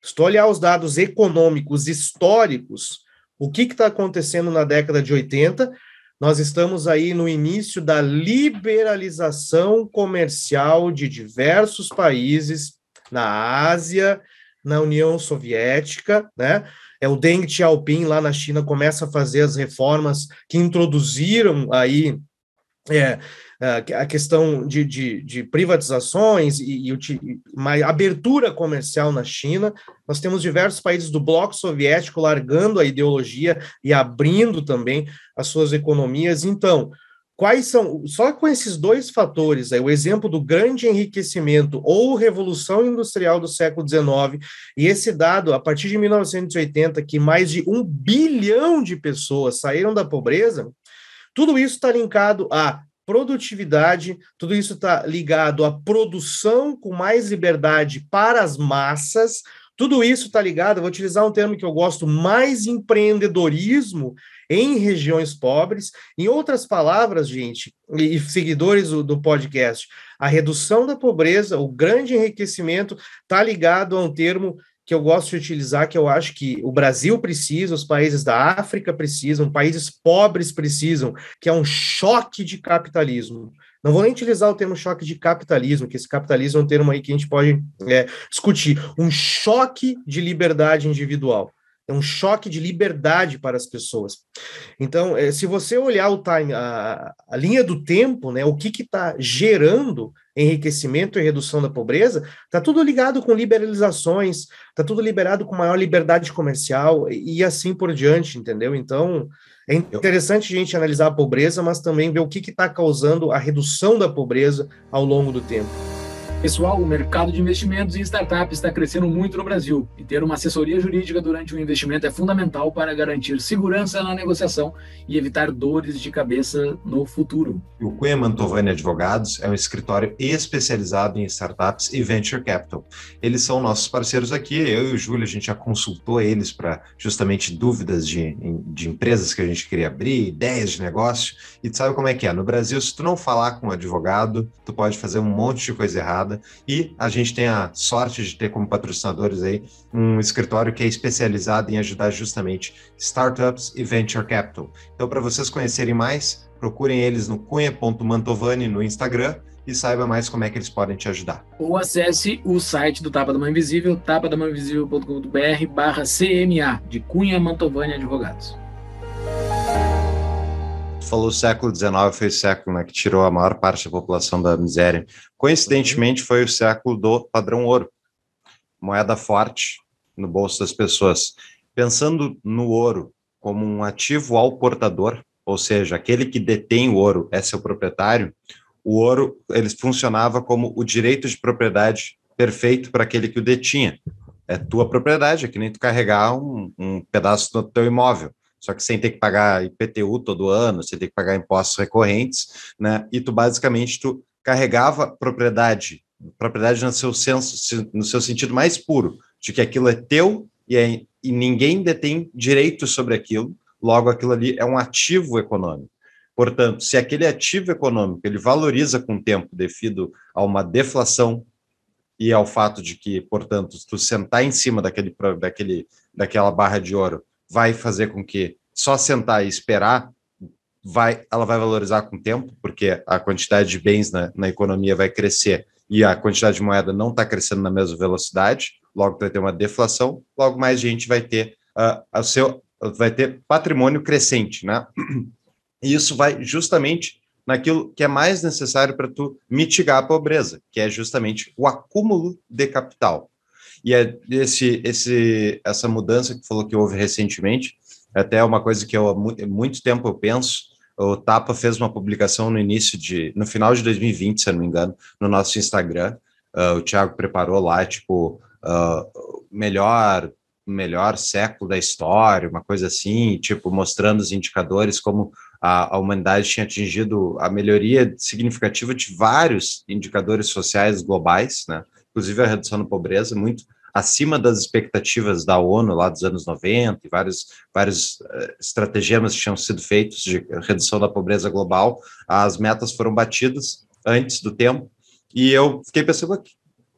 Estou olhar os dados econômicos históricos, o que está acontecendo na década de 80? Nós estamos aí no início da liberalização comercial de diversos países na Ásia, na União Soviética, né? É o Deng Xiaoping lá na China começa a fazer as reformas que introduziram aí é, a questão de, de, de privatizações e, e, uma abertura comercial na China. Nós temos diversos países do bloco soviético largando a ideologia e abrindo também as suas economias. Então, quais são, só com esses dois fatores, aí, o exemplo do grande enriquecimento ou revolução industrial do século XIX, e esse dado, a partir de 1980, que mais de um bilhão de pessoas saíram da pobreza, tudo isso está linkado a produtividade, tudo isso está ligado à produção com mais liberdade para as massas, tudo isso está ligado, vou utilizar um termo que eu gosto, mais empreendedorismo em regiões pobres. Em outras palavras, gente, e seguidores do, do podcast, a redução da pobreza, o grande enriquecimento está ligado a um termo que eu gosto de utilizar, que eu acho que o Brasil precisa, os países da África precisam, países pobres precisam, que é um choque de capitalismo. Não vou nem utilizar o termo choque de capitalismo, que esse capitalismo é um termo aí que a gente pode é, discutir. Um choque de liberdade individual. É um choque de liberdade para as pessoas. Então, é, se você olhar o time, a, a linha do tempo, né, o que está gerando enriquecimento e redução da pobreza, está tudo ligado com liberalizações, está tudo liberado com maior liberdade comercial e assim por diante, entendeu? Então, é interessante a gente analisar a pobreza, mas também ver o que está causando a redução da pobreza ao longo do tempo. Pessoal, o mercado de investimentos em startups está crescendo muito no Brasil e ter uma assessoria jurídica durante o investimento é fundamental para garantir segurança na negociação e evitar dores de cabeça no futuro. O Cunha Mantovani Advogados é um escritório especializado em startups e venture capital. Eles são nossos parceiros aqui. Eu e o Júlio, a gente já consultou eles para justamente dúvidas de, de empresas que a gente queria abrir, ideias de negócio. E tu sabe como é que é? No Brasil, se tu não falar com um advogado, tu pode fazer um monte de coisa errada e a gente tem a sorte de ter como patrocinadores aí um escritório que é especializado em ajudar justamente startups e venture capital. Então, para vocês conhecerem mais, procurem eles no cunha.mantovani no Instagram e saiba mais como é que eles podem te ajudar. Ou acesse o site do Tapa da Mãe Invisível, tapadamãeinvisível.com.br barra CMA, de Cunha Mantovani Advogados falou o século XIX foi o século né, que tirou a maior parte da população da miséria. Coincidentemente, foi o século do padrão ouro, moeda forte no bolso das pessoas. Pensando no ouro como um ativo ao portador, ou seja, aquele que detém o ouro é seu proprietário, o ouro ele funcionava como o direito de propriedade perfeito para aquele que o detinha. É tua propriedade, é que nem tu carregar um, um pedaço do teu imóvel só que sem ter que pagar IPTU todo ano, sem ter que pagar impostos recorrentes, né? E tu basicamente tu carregava propriedade, propriedade no seu senso, no seu sentido mais puro, de que aquilo é teu e, é, e ninguém detém direito sobre aquilo, logo aquilo ali é um ativo econômico. Portanto, se aquele ativo econômico ele valoriza com o tempo devido a uma deflação e ao fato de que, portanto, tu sentar em cima daquele, daquele, daquela barra de ouro vai fazer com que só sentar e esperar vai, ela vai valorizar com o tempo, porque a quantidade de bens na, na economia vai crescer e a quantidade de moeda não está crescendo na mesma velocidade, logo vai ter uma deflação, logo mais gente vai ter uh, o seu vai ter patrimônio crescente, né? E isso vai justamente naquilo que é mais necessário para tu mitigar a pobreza, que é justamente o acúmulo de capital. E é esse, esse, essa mudança que falou que houve recentemente, é até uma coisa que eu há muito tempo eu penso. O Tapa fez uma publicação no início de, no final de 2020, se eu não me engano, no nosso Instagram. Uh, o Thiago preparou lá, tipo, uh, melhor melhor século da história, uma coisa assim, tipo, mostrando os indicadores como a, a, humanidade tinha atingido a melhoria significativa de vários indicadores sociais globais, né? Inclusive a redução da pobreza, muito acima das expectativas da ONU lá dos anos 90, e vários, vários uh, estratagemas que tinham sido feitos de redução da pobreza global, as metas foram batidas antes do tempo, e eu fiquei pensando,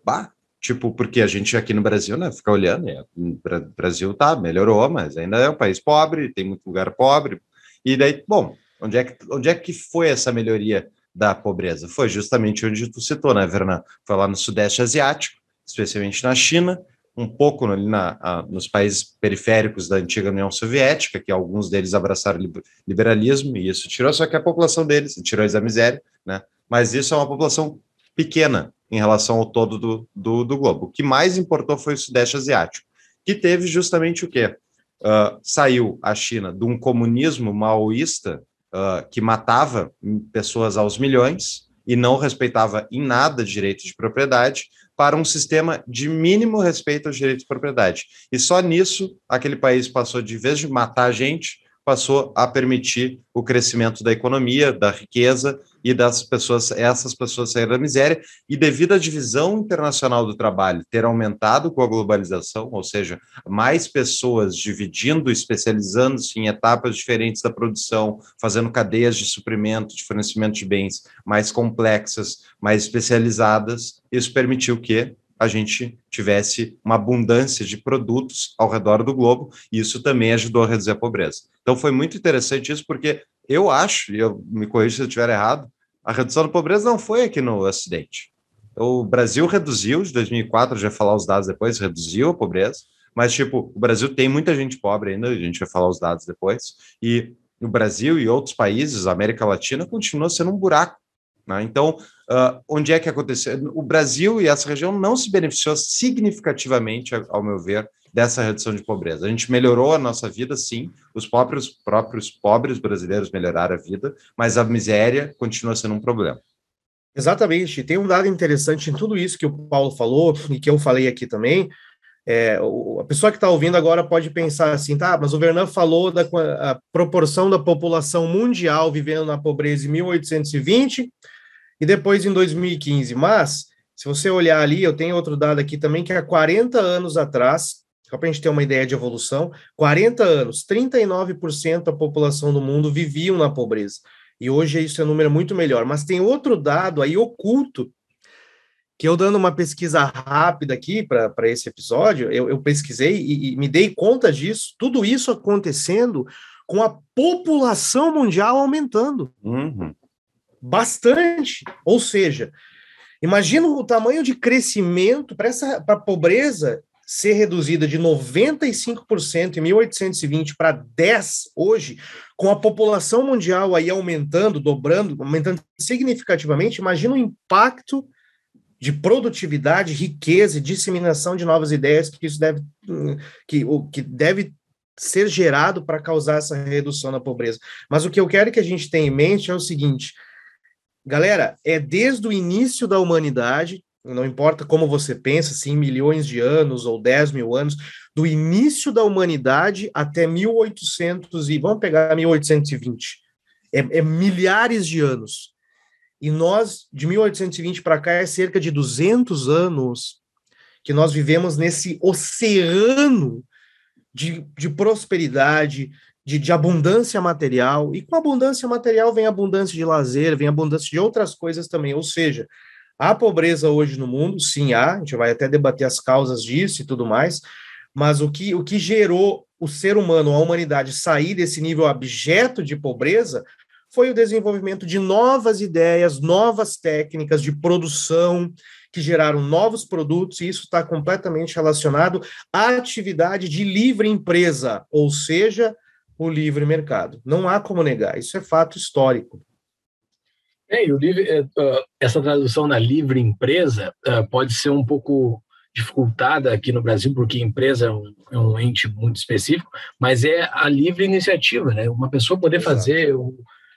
bah, tipo, porque a gente aqui no Brasil, né, fica olhando, é, o Brasil tá, melhorou, mas ainda é um país pobre, tem muito lugar pobre, e daí, bom, onde é que, onde é que foi essa melhoria da pobreza? Foi justamente onde tu citou, né, Vernan? Foi lá no Sudeste Asiático, especialmente na China, um pouco ali na, a, nos países periféricos da antiga União Soviética, que alguns deles abraçaram liberalismo, e isso tirou só que a população deles, tirou eles da miséria, né? Mas isso é uma população pequena, em relação ao todo do, do, do, globo. O que mais importou foi o Sudeste Asiático, que teve justamente o quê? Uh, saiu a China de um comunismo maoísta uh, que matava pessoas aos milhões e não respeitava em nada direito de propriedade, para um sistema de mínimo respeito aos direitos de propriedade. E só nisso aquele país passou, de vez de matar a gente, passou a permitir o crescimento da economia, da riqueza e das pessoas, essas pessoas saírem da miséria, e devido à divisão internacional do trabalho ter aumentado com a globalização, ou seja, mais pessoas dividindo, especializando-se em etapas diferentes da produção, fazendo cadeias de suprimento, de fornecimento de bens mais complexas, mais especializadas, isso permitiu que a gente tivesse uma abundância de produtos ao redor do globo, e isso também ajudou a reduzir a pobreza. Então foi muito interessante isso, porque eu acho, e eu me corrijo se eu estiver errado, a redução da pobreza não foi aqui no Ocidente. O Brasil reduziu, de 2004, já falar os dados depois, reduziu a pobreza, mas, tipo, o Brasil tem muita gente pobre ainda, a gente vai falar os dados depois, e o Brasil e outros países, América Latina, continua sendo um buraco né? Então, uh, onde é que aconteceu? O Brasil e essa região não se beneficiou significativamente, ao meu ver, dessa redução de pobreza. A gente melhorou a nossa vida, sim, os próprios, próprios pobres brasileiros melhoraram a vida, mas a miséria continua sendo um problema. Exatamente. Tem um dado interessante em tudo isso que o Paulo falou e que eu falei aqui também. É, a pessoa que está ouvindo agora pode pensar assim, tá, mas o Vernan falou da proporção da população mundial vivendo na pobreza em 1820 e depois em 2015. Mas, se você olhar ali, eu tenho outro dado aqui também, que há 40 anos atrás, só para a gente ter uma ideia de evolução, 40 anos, 39% da população do mundo viviam na pobreza. E hoje isso é um número muito melhor. Mas tem outro dado aí oculto, que eu dando uma pesquisa rápida aqui para esse episódio, eu, eu pesquisei e, e me dei conta disso, tudo isso acontecendo com a população mundial aumentando. Uhum bastante. Ou seja, imagina o tamanho de crescimento para essa a pobreza ser reduzida de 95% em 1820 para 10 hoje, com a população mundial aí aumentando, dobrando, aumentando significativamente, imagina o impacto de produtividade, riqueza e disseminação de novas ideias que isso deve que que deve ser gerado para causar essa redução da pobreza. Mas o que eu quero que a gente tenha em mente é o seguinte: Galera, é desde o início da humanidade, não importa como você pensa, se em milhões de anos ou 10 mil anos, do início da humanidade até 1800 e vamos pegar 1820, é, é milhares de anos. E nós, de 1820 para cá, é cerca de 200 anos que nós vivemos nesse oceano de, de prosperidade, de, de, abundância material, e com abundância material vem abundância de lazer, vem abundância de outras coisas também. Ou seja, há pobreza hoje no mundo, sim há, a gente vai até debater as causas disso e tudo mais, mas o que, o que gerou o ser humano, a humanidade, sair desse nível abjeto de pobreza foi o desenvolvimento de novas ideias, novas técnicas de produção, que geraram novos produtos, e isso está completamente relacionado à atividade de livre empresa, ou seja, o livre mercado. Não há como negar, isso é fato histórico. É, o livre, é, essa tradução na livre empresa é, pode ser um pouco dificultada aqui no Brasil, porque empresa é um, é um ente muito específico, mas é a livre iniciativa, né? Uma pessoa poder Exato. fazer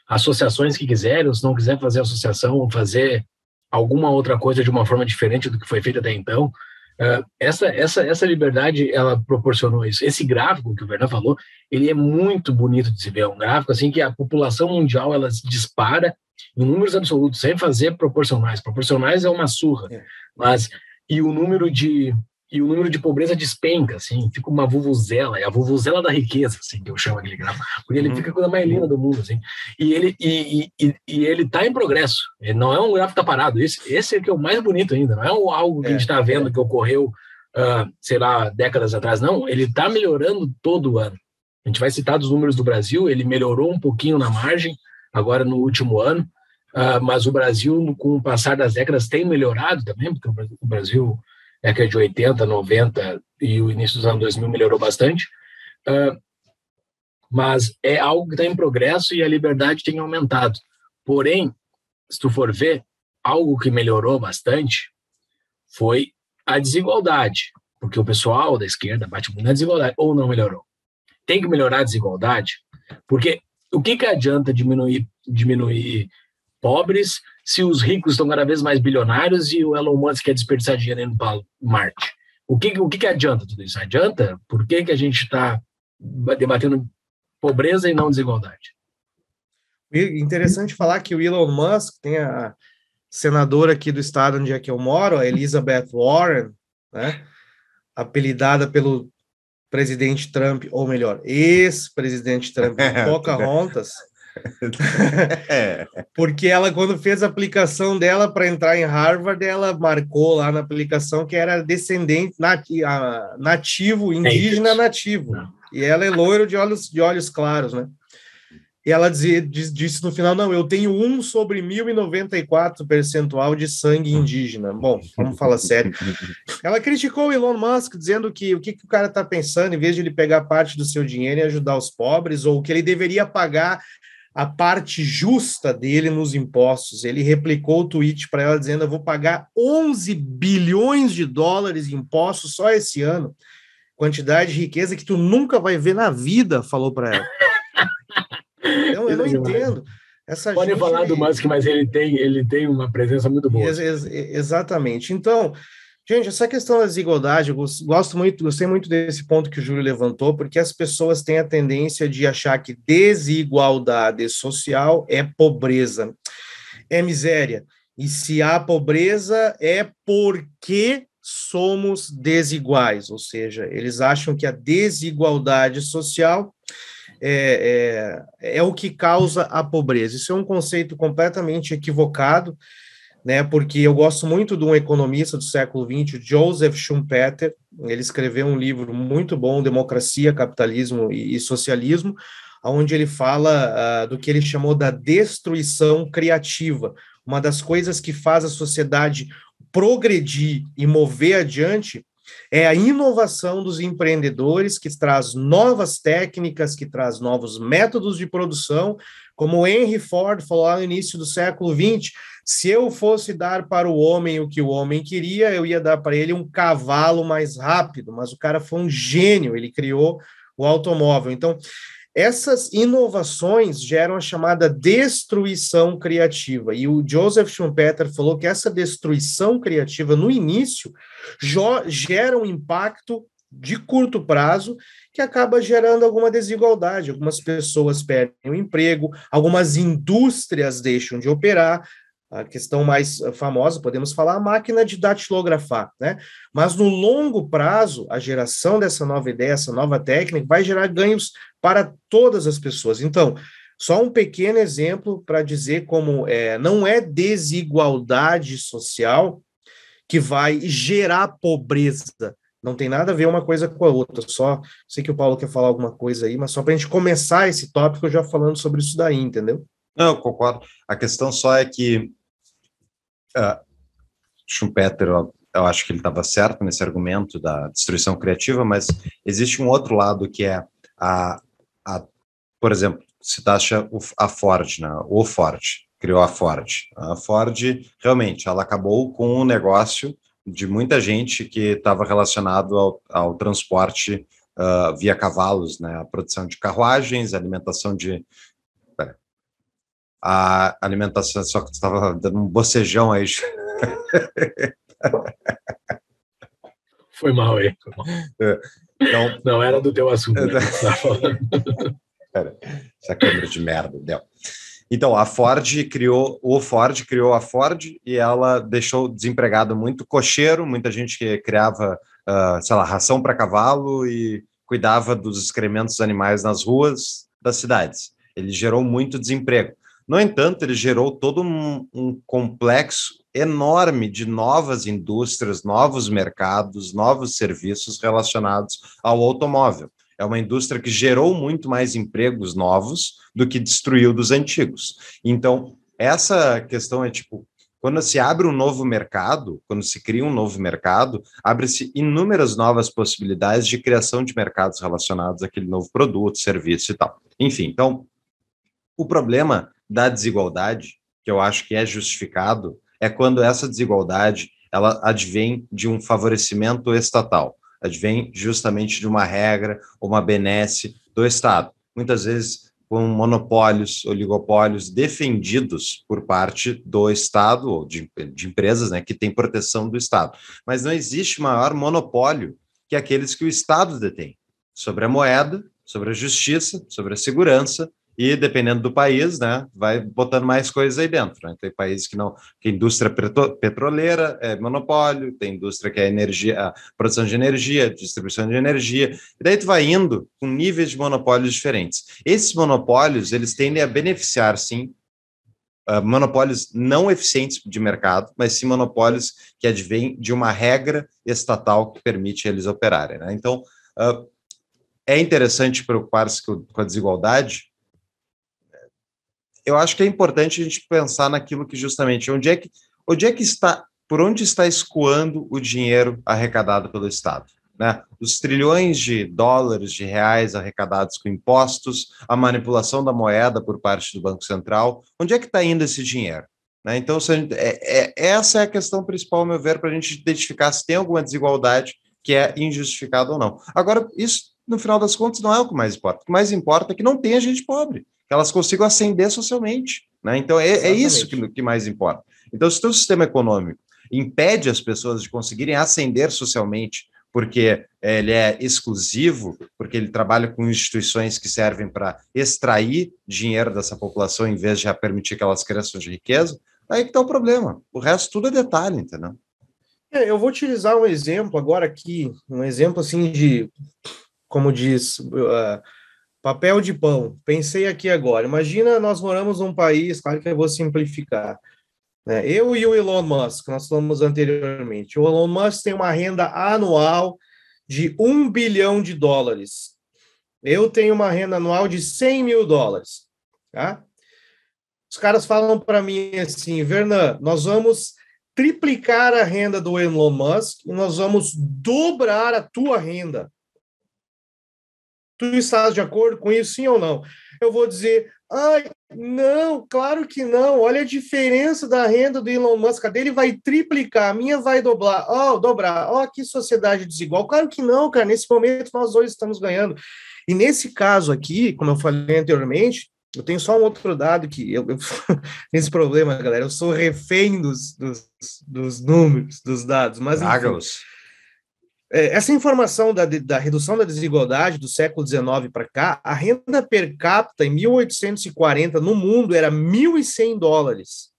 associações que quiser, ou se não quiser fazer associação, ou fazer alguma outra coisa de uma forma diferente do que foi feito até então, Uh, essa, essa, essa liberdade, ela proporcionou isso. Esse gráfico que o Werner falou, ele é muito bonito de se ver. É um gráfico assim que a população mundial ela dispara em números absolutos, sem fazer proporcionais. Proporcionais é uma surra, é. mas e o número de e o número de pobreza despenca, assim, fica uma vuvuzela, é a vuvuzela da riqueza, assim, que eu chamo aquele gráfico, porque ele uhum. fica a coisa mais linda do mundo, assim, e ele e, e, e ele está em progresso, ele não é um gráfico que tá parado, esse, esse é que é o mais bonito ainda, não é algo que é, a gente está vendo é. que ocorreu, uh, sei lá, décadas atrás, não, ele está melhorando todo ano, a gente vai citar dos números do Brasil, ele melhorou um pouquinho na margem, agora no último ano, uh, mas o Brasil, com o passar das décadas, tem melhorado também, porque o Brasil década de 80, 90 e o início dos anos 2000 melhorou bastante. Uh, mas é algo que está em progresso e a liberdade tem aumentado. Porém, se tu for ver, algo que melhorou bastante foi a desigualdade, porque o pessoal da esquerda bate muito na desigualdade, ou não melhorou. Tem que melhorar a desigualdade, porque o que, que adianta diminuir, diminuir pobres se os ricos estão cada vez mais bilionários e o Elon Musk quer desperdiçar dinheiro para Marte? O que, o que, que adianta tudo isso? Adianta? Por que, que a gente está debatendo pobreza e não desigualdade? Interessante falar que o Elon Musk tem a senadora aqui do estado onde é que eu moro, a Elizabeth Warren, né? apelidada pelo presidente Trump, ou melhor, ex-presidente Trump, *laughs* Pocahontas, *laughs* é. Porque ela, quando fez a aplicação dela para entrar em Harvard, ela marcou lá na aplicação que era descendente nativo, indígena nativo. E ela é loiro de olhos, de olhos claros, né? E ela dizia, disse no final: não, eu tenho um sobre 1094 percentual de sangue indígena. Bom, vamos falar sério. Ela criticou o Elon Musk, dizendo que o que, que o cara está pensando, em vez de ele pegar parte do seu dinheiro e ajudar os pobres, ou que ele deveria pagar a parte justa dele nos impostos. Ele replicou o tweet para ela dizendo: Eu vou pagar 11 bilhões de dólares em impostos só esse ano. Quantidade de riqueza que tu nunca vai ver na vida, falou para ela. Então, eu não entendo. Essa Pode gente... falar do Musk, mas ele tem, ele tem uma presença muito boa. Ex ex exatamente. Então, Gente, essa questão da desigualdade, eu gosto muito, gostei muito desse ponto que o Júlio levantou, porque as pessoas têm a tendência de achar que desigualdade social é pobreza, é miséria. E se há pobreza, é porque somos desiguais, ou seja, eles acham que a desigualdade social é, é, é o que causa a pobreza. Isso é um conceito completamente equivocado né? Porque eu gosto muito de um economista do século XX, Joseph Schumpeter. Ele escreveu um livro muito bom, Democracia, Capitalismo e, e Socialismo, onde ele fala uh, do que ele chamou da destruição criativa. Uma das coisas que faz a sociedade progredir e mover adiante é a inovação dos empreendedores que traz novas técnicas, que traz novos métodos de produção, como Henry Ford falou no início do século XX, se eu fosse dar para o homem o que o homem queria, eu ia dar para ele um cavalo mais rápido, mas o cara foi um gênio, ele criou o automóvel. Então, essas inovações geram a chamada destruição criativa. E o Joseph Schumpeter falou que essa destruição criativa, no início, gera um impacto de curto prazo que acaba gerando alguma desigualdade. Algumas pessoas perdem o emprego, algumas indústrias deixam de operar, a questão mais eh, famosa, podemos falar, a máquina de datilografar, né? Mas no longo prazo, a geração dessa nova ideia, essa nova técnica, vai gerar ganhos para todas as pessoas. Então, só um pequeno exemplo para dizer como é, não é desigualdade social que vai gerar pobreza. Não tem nada a ver uma coisa com a outra. Só sei que o Paulo quer falar alguma coisa aí, mas só para a gente começar esse tópico já falando sobre isso daí, entendeu? Não, eu concordo. A questão só é que uh, Schumpeter, eu, eu acho que ele estava certo nesse argumento da destruição criativa, mas existe um outro lado que é a, a por exemplo, se taxa a Ford, né? o Ford, criou a Ford. A Ford, realmente, ela acabou com um negócio de muita gente que estava relacionado ao, ao transporte uh, via cavalos, né? A produção de carruagens, alimentação de a alimentação, só que estava dando um bocejão aí. Foi mal aí. É. Então, não era do teu assunto. Né? essa câmera de merda, deu. Então, a Ford criou, o Ford criou a Ford e ela deixou desempregado muito cocheiro, muita gente que criava, uh, sei lá, ração para cavalo e cuidava dos excrementos dos animais nas ruas das cidades. Ele gerou muito desemprego. No entanto, ele gerou todo um, um complexo enorme de novas indústrias, novos mercados, novos serviços relacionados ao automóvel. É uma indústria que gerou muito mais empregos novos do que destruiu dos antigos. Então, essa questão é tipo, quando se abre um novo mercado, quando se cria um novo mercado, abre-se inúmeras novas possibilidades de criação de mercados relacionados àquele novo produto, serviço e tal. Enfim, então, o problema da desigualdade, que eu acho que é justificado, é quando essa desigualdade ela advém de um favorecimento estatal advém justamente de uma regra, uma benesse do Estado. Muitas vezes com monopólios, oligopólios defendidos por parte do Estado ou de, de empresas né, que têm proteção do Estado. Mas não existe maior monopólio que aqueles que o Estado detém sobre a moeda, sobre a justiça, sobre a segurança e dependendo do país, né, vai botando mais coisas aí dentro. Né? Tem países que não, que indústria petroleira é monopólio, tem indústria que é energia, produção de energia, distribuição de energia, e daí tu vai indo com níveis de monopólios diferentes. Esses monopólios, eles tendem a beneficiar, sim, uh, monopólios não eficientes de mercado, mas sim monopólios que advêm de uma regra estatal que permite eles operarem. Né? Então, uh, é interessante preocupar-se com a desigualdade, eu acho que é importante a gente pensar naquilo que justamente onde é que onde é que está por onde está escoando o dinheiro arrecadado pelo Estado, né? Os trilhões de dólares, de reais arrecadados com impostos, a manipulação da moeda por parte do Banco Central, onde é que está indo esse dinheiro? Né? Então, gente, é, é, essa é a questão principal, ao meu ver, para a gente identificar se tem alguma desigualdade que é injustificada ou não. Agora, isso, no final das contas, não é o que mais importa. O que mais importa é que não tenha gente pobre que elas consigam ascender socialmente. Né? Então, é, é isso que, que mais importa. Então, se o teu sistema econômico impede as pessoas de conseguirem ascender socialmente, porque ele é exclusivo, porque ele trabalha com instituições que servem para extrair dinheiro dessa população em vez de permitir que elas cresçam de riqueza, aí que está o problema. O resto tudo é detalhe, entendeu? É, eu vou utilizar um exemplo agora aqui, um exemplo assim de, como diz, uh, Papel de pão. Pensei aqui agora. Imagina nós moramos num país, claro que eu vou simplificar. Né? Eu e o Elon Musk, nós falamos anteriormente. O Elon Musk tem uma renda anual de um bilhão de dólares. Eu tenho uma renda anual de 100 mil dólares. Tá? Os caras falam para mim assim, Vernan, nós vamos triplicar a renda do Elon Musk e nós vamos dobrar a tua renda. Tu estás de acordo com isso, sim ou não? Eu vou dizer, ai, não, claro que não. Olha a diferença da renda do Elon Musk. A dele vai triplicar, a minha vai dobrar. Ó, oh, dobrar. Ó, oh, que sociedade desigual. Claro que não, cara. Nesse momento nós dois estamos ganhando. E nesse caso aqui, como eu falei anteriormente, eu tenho só um outro dado que eu, eu *laughs* problema, galera. Eu sou refém dos, dos, dos números, dos dados, mas enfim, essa informação da, da redução da desigualdade do século XIX para cá, a renda per capita em 1840 no mundo era 1.100 dólares.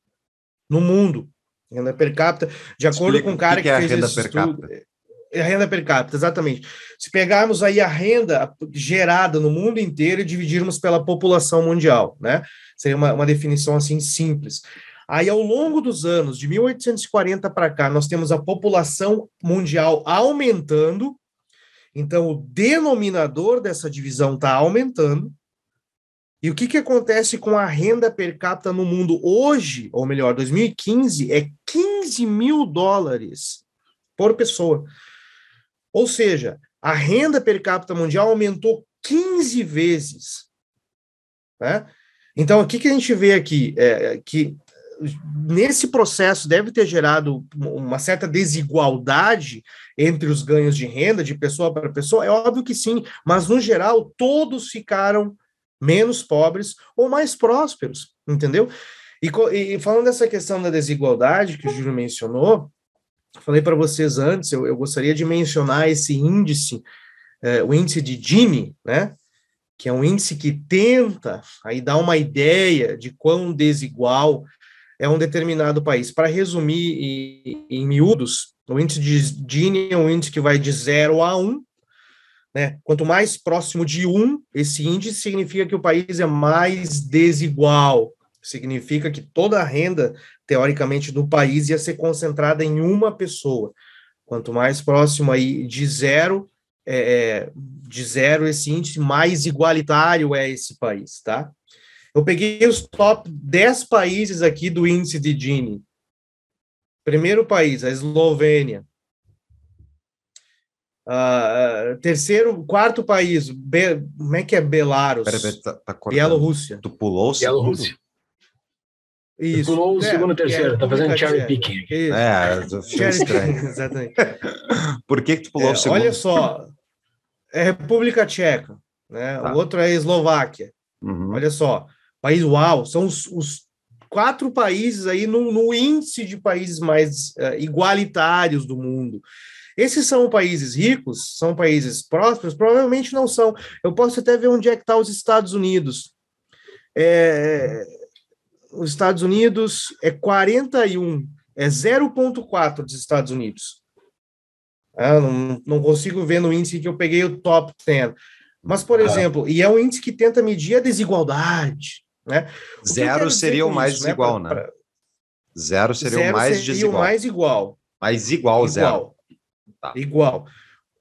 No mundo. Renda per capita, de acordo Explica, com o cara que, que, é fez a renda per estudo. Capita? É a renda per capita, exatamente. Se pegarmos aí a renda gerada no mundo inteiro e dividirmos pela população mundial, né? Seria uma, uma definição assim simples. Aí, ao longo dos anos, de 1840 para cá, nós temos a população mundial aumentando, então o denominador dessa divisão está aumentando. E o que, que acontece com a renda per capita no mundo hoje, ou melhor, 2015, é 15 mil dólares por pessoa. Ou seja, a renda per capita mundial aumentou 15 vezes. Né? Então, o que, que a gente vê aqui? É, que nesse processo deve ter gerado uma certa desigualdade entre os ganhos de renda de pessoa para pessoa? É óbvio que sim, mas no geral todos ficaram menos pobres ou mais prósperos, entendeu? E, e falando dessa questão da desigualdade que o Júlio mencionou, falei para vocês antes, eu, eu, gostaria de mencionar esse índice, é, o índice de Gini, né? Que é um índice que tenta aí dar uma ideia de quão desigual é um determinado país. Para resumir em, em miúdos, o índice de Gini é um índice que vai de 0 a 1, um, né? Quanto mais próximo de 1, um, esse índice significa que o país é mais desigual. Significa que toda a renda, teoricamente, do país ia ser concentrada em uma pessoa. Quanto mais próximo aí de zero, é, é de zero esse índice, mais igualitário é esse país, tá? Eu peguei os top 10 países aqui do índice de Gini. Primeiro país, a Eslovênia. Uh, terceiro, quarto país, Be, como é que é Belarus? Pera, pera, tá, tá Bielorrússia. Tu pulou o segundo? Isso. Tu pulou o é, segundo e terceiro, tá fazendo cherry picking. Isso. É, *laughs* cherry estranho. Exatamente. *laughs* Por que, que tu pulou é, o segundo? Olha só, é República Tcheca, né? Tá. o outro é Eslováquia. Uhum. Olha só, país uau, são os, os quatro países aí no, no, índice de países mais uh, igualitários do mundo. Esses são países ricos, são países prósperos? Provavelmente não são. Eu posso até ver onde é que está os Estados Unidos. É, os Estados Unidos é 41, é 0,4 dos Estados Unidos. Ah, não, não consigo ver no índice que eu peguei o top 10. Mas, por ah. exemplo, e é um índice que tenta medir a desigualdade. Né? Zero seria o mais né? desigual, né? Pra... Zero seria zero o mais seria desigual. o mais igual. Mais igual, igual. zero. Tá. Igual.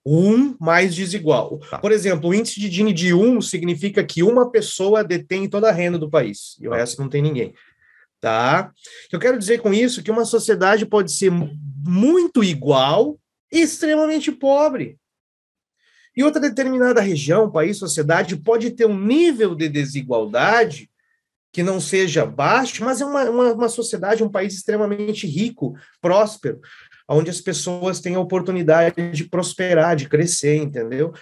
Um mais desigual. Tá. Por exemplo, o índice de Gini de um significa que uma pessoa detém toda a renda do país e o tá. resto não tem ninguém. Tá? Eu quero dizer com isso que uma sociedade pode ser muito igual e extremamente pobre. E outra determinada região, país, sociedade pode ter um nível de desigualdade que não seja baixo, mas é uma, uma, uma sociedade, um país extremamente rico, próspero, onde as pessoas têm a oportunidade de prosperar, de crescer, entendeu?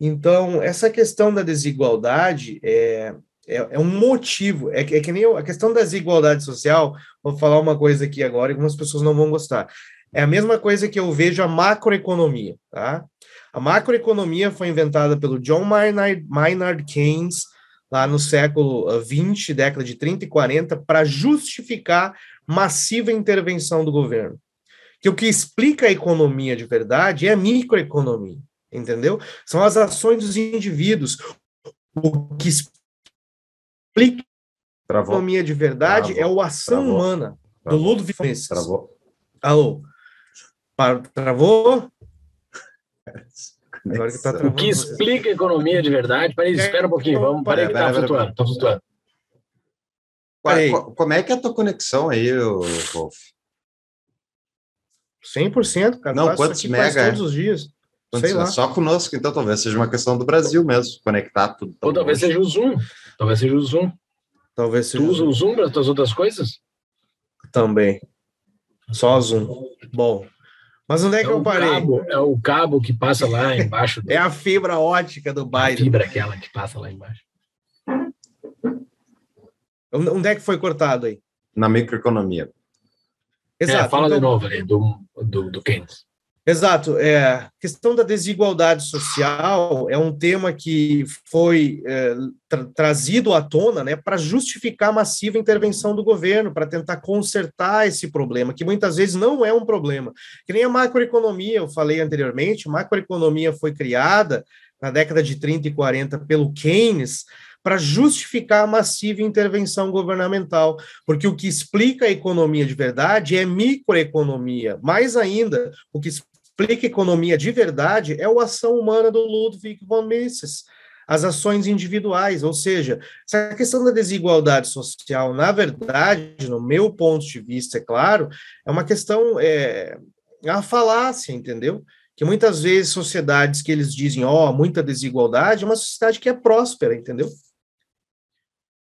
Então, essa questão da desigualdade é, é, é um motivo, é, é que nem eu, a questão da desigualdade social, vou falar uma coisa aqui agora e algumas pessoas não vão gostar. É a mesma coisa que eu vejo a macroeconomia, tá? A macroeconomia foi inventada pelo John Maynard, Maynard Keynes lá no século XX, ah, década de 30 e 40, para justificar massiva intervenção do governo. Que o que explica a economia de verdade é a microeconomia, entendeu? São as ações dos indivíduos. O que explica Travou. a economia de verdade Travou. é a ação Travou. humana, do Ludwig. Travou. Alô? Travou? *laughs* Agora que tá o que explica a economia de verdade? Peraí, espera um pouquinho, vamos. Peraí, que tá flutuando, tá flutuando. Como é que é a tua conexão aí, Wolf? 100%, cara. Não, quantos mega? Todos os dias. Quantos, Sei lá. Só conosco, então talvez seja uma questão do Brasil mesmo, conectar tudo. Ou talvez longe. seja o Zoom. Talvez seja o Zoom. Talvez seja tu usa o Zoom para as outras coisas? Também. Só Zoom. Bom, mas onde é que é eu parei? Cabo, é o cabo que passa lá embaixo. Do... *laughs* é a fibra ótica do bairro. A fibra aquela que passa lá embaixo. Onde é que foi cortado aí? Na microeconomia. Exato. É, fala então, de novo ali, do, do, do Keynes. Exato. É, a questão da desigualdade social é um tema que foi é, tra trazido à tona né, para justificar a massiva intervenção do governo, para tentar consertar esse problema, que muitas vezes não é um problema. Que nem a macroeconomia, eu falei anteriormente, macroeconomia foi criada na década de 30 e 40 pelo Keynes para justificar a massiva intervenção governamental, porque o que explica a economia de verdade é microeconomia. Mais ainda, o que explica economia de verdade é a ação humana do Ludwig von Mises, as ações individuais, ou seja, essa questão da desigualdade social, na verdade, no meu ponto de vista, é claro, é uma questão, é, é uma falácia, entendeu? Que muitas vezes sociedades que eles dizem, ó, oh, muita desigualdade, é uma sociedade que é próspera, entendeu?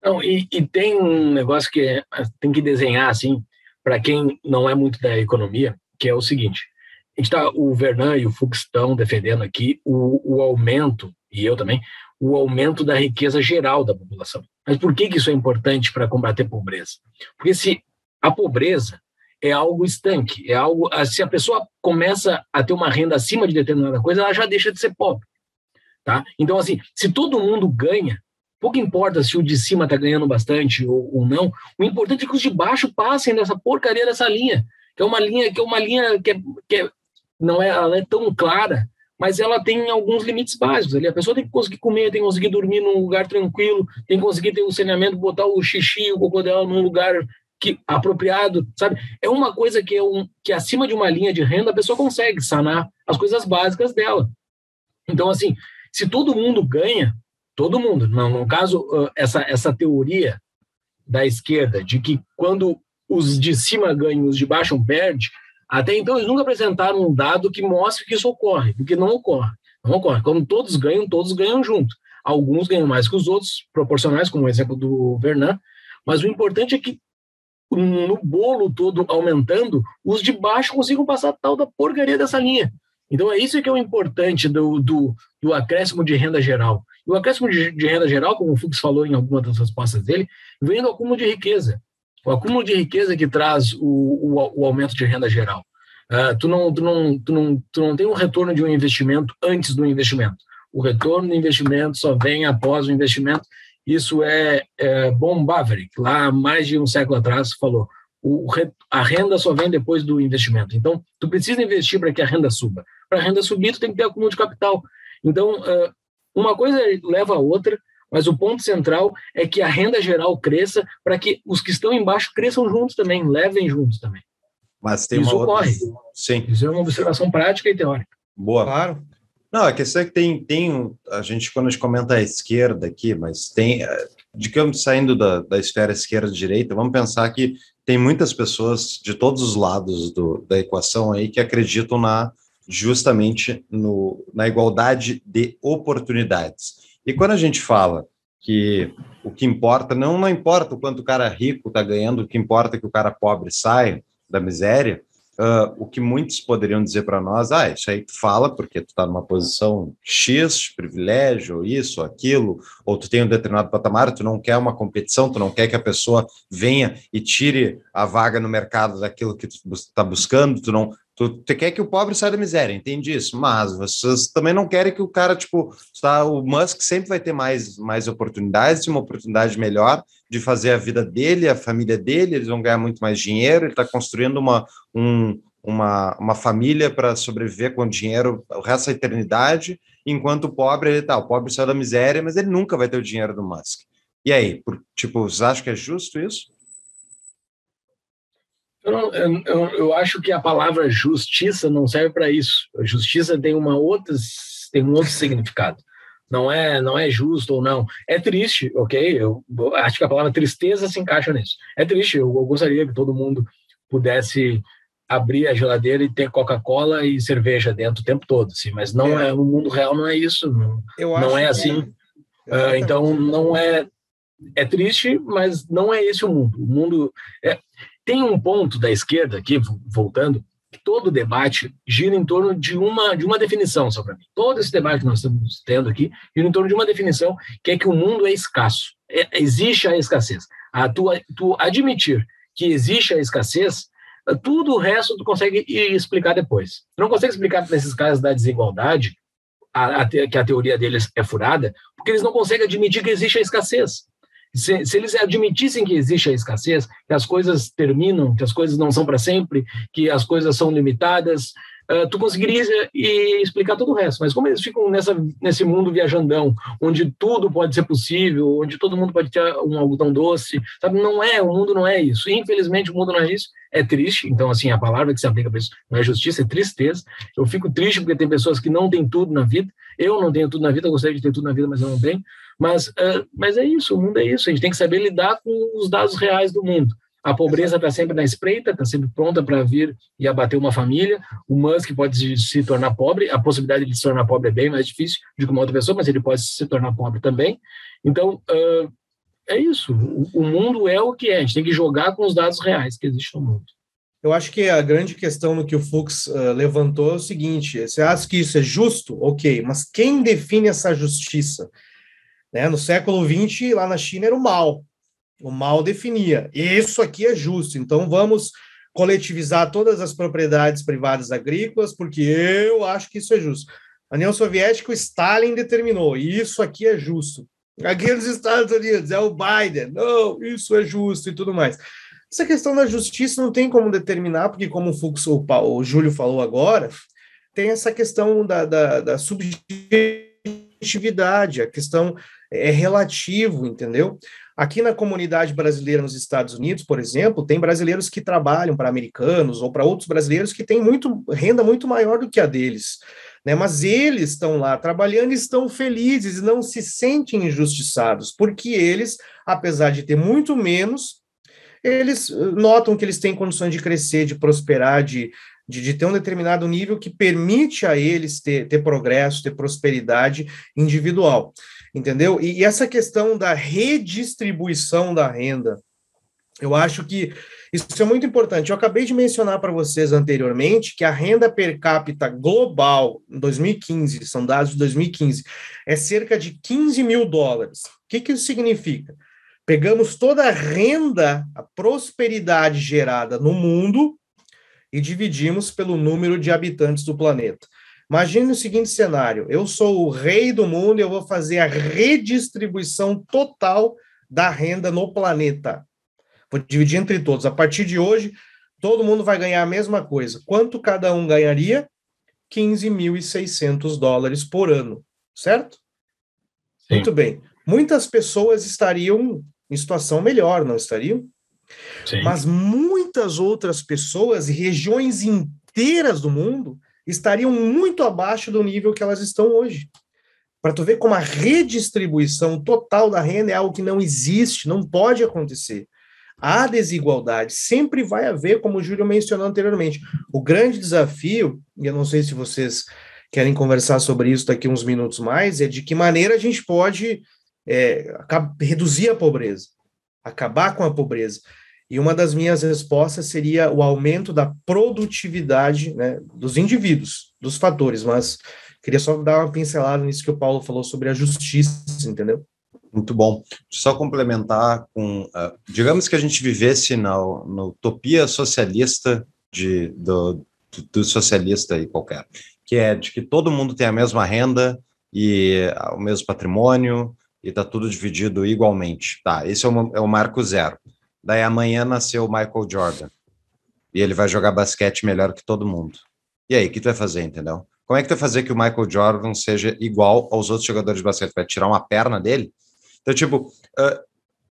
Não, e, e tem um negócio que é, tem que desenhar, assim, para quem não é muito da economia, que é o seguinte, a gente tá, o Vernan e o Fux estão defendendo aqui o, o aumento, e eu também, o aumento da riqueza geral da população. Mas por que, que isso é importante para combater a pobreza? Porque se a pobreza é algo estanque, é algo. Se a pessoa começa a ter uma renda acima de determinada coisa, ela já deixa de ser pobre. Tá? Então, assim, se todo mundo ganha, pouco importa se o de cima está ganhando bastante ou, ou, não, o importante é que os de baixo passem nessa porcaria dessa linha, que é uma linha que é uma linha que, é, que é, não é, ela é tão clara, mas ela tem alguns limites básicos ali. A pessoa tem que conseguir comer, tem que conseguir dormir num lugar tranquilo, tem que conseguir ter o saneamento, botar o xixi, o cocô dela num lugar que apropriado, sabe? É uma coisa que é um que acima de uma linha de renda a pessoa consegue sanar as coisas básicas dela. Então assim, se todo mundo ganha, todo mundo, não, no caso essa essa teoria da esquerda de que quando os de cima ganham, os de baixo perdem, até então eles nunca apresentaram um dado que mostre que isso ocorre, porque não ocorre. Não ocorre. Quando todos ganham, todos ganham junto. Alguns ganham mais que os outros, proporcionais, como o exemplo do Vernan, mas o importante é que no bolo todo aumentando, os de baixo consigam passar tal da porcaria dessa linha. Então é isso que é o importante do, do, do acréscimo de renda geral. E o acréscimo de, de, renda geral, como o Fux falou em alguma das respostas dele, vem do acúmulo de riqueza. O acúmulo de riqueza que traz o, o, o aumento de renda geral. Uh, tu, não, tu, não, tu, não, tu não tem um retorno de um investimento antes do investimento. O retorno do investimento só vem após o investimento isso é, é Bon Bavarick, lá mais de um século atrás, falou. O, a renda só vem depois do investimento. Então, tu precisa investir para que a renda suba. Para a renda subir, tu tem que ter acúmulo de capital. Então, uma coisa leva a outra, mas o ponto central é que a renda geral cresça para que os que estão embaixo cresçam juntos também, levem juntos também. Mas tem Isso uma ocorre. Outra... Sim. Isso é uma observação prática e teórica. Boa. Claro. Não, a questão é que tem, tem a gente, quando a gente comenta a esquerda aqui, mas tem, eh, digamos, saindo da, da esfera esquerda-direita, vamos pensar que tem muitas pessoas de todos os lados do, da equação aí que acreditam na justamente no, na igualdade de oportunidades. E quando a gente fala que o que importa, não, não importa o quanto o cara rico está ganhando, o que importa é que o cara pobre saia da miséria, Uh, o que muitos poderiam dizer para nós, ah, isso aí tu fala porque tu está numa posição X, privilégio, ou isso, aquilo, ou tu tem um determinado patamar, tu não quer uma competição, tu não quer que a pessoa venha e tire a vaga no mercado daquilo que tu está buscando, tu não, Tu, tu, quer que o pobre saia da miséria, entende isso? Mas vocês também não querem que o cara, tipo, tá, o Musk sempre vai ter mais, mais oportunidades, uma oportunidade melhor de fazer a vida dele, a família dele, eles vão ganhar muito mais dinheiro, ele está construindo uma, um, uma, uma família para sobreviver com dinheiro o resto da eternidade, enquanto o pobre, ele tá, o pobre sai da miséria, mas ele nunca vai ter o dinheiro do Musk. E aí, por, tipo, vocês acham que é justo isso? Eu, eu, eu, acho que a palavra justiça não serve para isso. A justiça tem uma outra, tem um outro significado. Não é, não é justo ou não. É triste, ok? Eu acho que a palavra tristeza se encaixa nisso. É triste. Eu, eu gostaria que todo mundo pudesse abrir a geladeira e ter Coca-Cola e cerveja dentro o tempo todo, assim, mas não é, é no mundo real não é isso, não, não é assim. Uh, então não é é triste, mas não é esse o mundo. O mundo é, tem um ponto da esquerda aqui, voltando, que todo debate gira em torno de uma, de uma definição, só para mim. Todo esse debate que nós estamos tendo aqui gira em torno de uma definição, que é que o mundo é escasso. É, existe a escassez. A tu, tu admitir que existe a escassez, tudo o resto tu consegue explicar depois. Tu não consegue explicar nesses casos da desigualdade, a, a, que a teoria deles é furada, porque eles não conseguem admitir que existe a escassez. Se, se, eles admitissem que existe a escassez, que as coisas terminam, que as coisas não são para sempre, que as coisas são limitadas, uh, tu conseguirias explicar todo o resto. Mas como eles ficam nessa, nesse mundo viajandão, onde tudo pode ser possível, onde todo mundo pode ter um algodão doce, sabe? Não é, o mundo não é isso. Infelizmente, o mundo não é isso. É triste. Então, assim, a palavra que se aplica para isso não é justiça, é tristeza. Eu fico triste porque tem pessoas que não têm tudo na vida. Eu não tenho tudo na vida, eu gostaria de ter tudo na vida, mas eu não tenho. Mas, uh, mas é isso, o mundo é isso. A gente tem que saber lidar com os dados reais do mundo. A pobreza está sempre na espreita, está sempre pronta para vir e abater uma família. O Musk pode se tornar pobre, a possibilidade de se tornar pobre é bem mais difícil do que uma outra pessoa, mas ele pode se tornar pobre também. Então, uh, é isso. O, o, mundo é o que é. A gente tem que jogar com os dados reais que existem no mundo. Eu acho que a grande questão no que o Fux uh, levantou é o seguinte: você acha que isso é justo? Ok, mas quem define essa justiça? Né? No século XX, lá na China, era o mal. O mal definia. Isso aqui é justo, então vamos coletivizar todas as propriedades privadas agrícolas, porque eu acho que isso é justo. A União Soviética, o Stalin determinou, e isso aqui é justo. Aqui nos Estados Unidos é o Biden, não, isso é justo e tudo mais. Essa questão da justiça não tem como determinar, porque, como o, Fux, o, o Júlio falou agora, tem essa questão da, da, da subjetividade, a questão é relativo, entendeu? Aqui na comunidade brasileira nos Estados Unidos, por exemplo, tem brasileiros que trabalham para americanos ou para outros brasileiros que têm muito, renda muito maior do que a deles. Né? Mas eles estão lá trabalhando e estão felizes e não se sentem injustiçados, porque eles, apesar de ter muito menos, eles eh, notam que eles têm condições de crescer, de prosperar, de, de, de, ter um determinado nível que permite a eles ter, ter progresso, ter prosperidade individual, entendeu? E, e essa questão da redistribuição da renda, eu acho que isso é muito importante. Eu acabei de mencionar para vocês anteriormente que a renda per capita global em 2015, são dados de 2015, é cerca de 15 mil dólares. O que, que isso significa? Pegamos toda a renda, a prosperidade gerada no mundo e dividimos pelo número de habitantes do planeta. Imagine o seguinte cenário: eu sou o rei do mundo e eu vou fazer a redistribuição total da renda no planeta. Vou dividir entre todos. A partir de hoje, todo mundo vai ganhar a mesma coisa. Quanto cada um ganharia? 15.600 dólares por ano, certo? Sim. Muito bem. Muitas pessoas estariam em situação melhor, não estariam? Sim. Mas muitas outras pessoas e regiões inteiras do mundo estariam muito abaixo do nível que elas estão hoje. Para tu ver como a redistribuição total da renda é algo que não existe, não pode acontecer. A desigualdade sempre vai haver, como o Júlio mencionou anteriormente. O grande desafio, e eu não sei se vocês querem conversar sobre isso daqui uns minutos mais, é de que maneira a gente pode é, reduzir a pobreza, acabar com a pobreza. E uma das minhas respostas seria o aumento da produtividade né, dos indivíduos, dos fatores, mas queria só dar uma pincelada nisso que o Paulo falou sobre a justiça, entendeu? Muito bom. Só complementar com, uh, digamos que a gente vivesse na, na utopia socialista de, do, do socialista aí qualquer, que é de que todo mundo tem a mesma renda e o mesmo patrimônio, e está tudo dividido igualmente. Tá, esse é o, é o marco zero. Daí amanhã nasceu o Michael Jordan. E ele vai jogar basquete melhor que todo mundo. E aí, o que tu vai fazer, entendeu? Como é que tu vai fazer que o Michael Jordan seja igual aos outros jogadores de basquete? Vai tirar uma perna dele? Então, tipo, uh,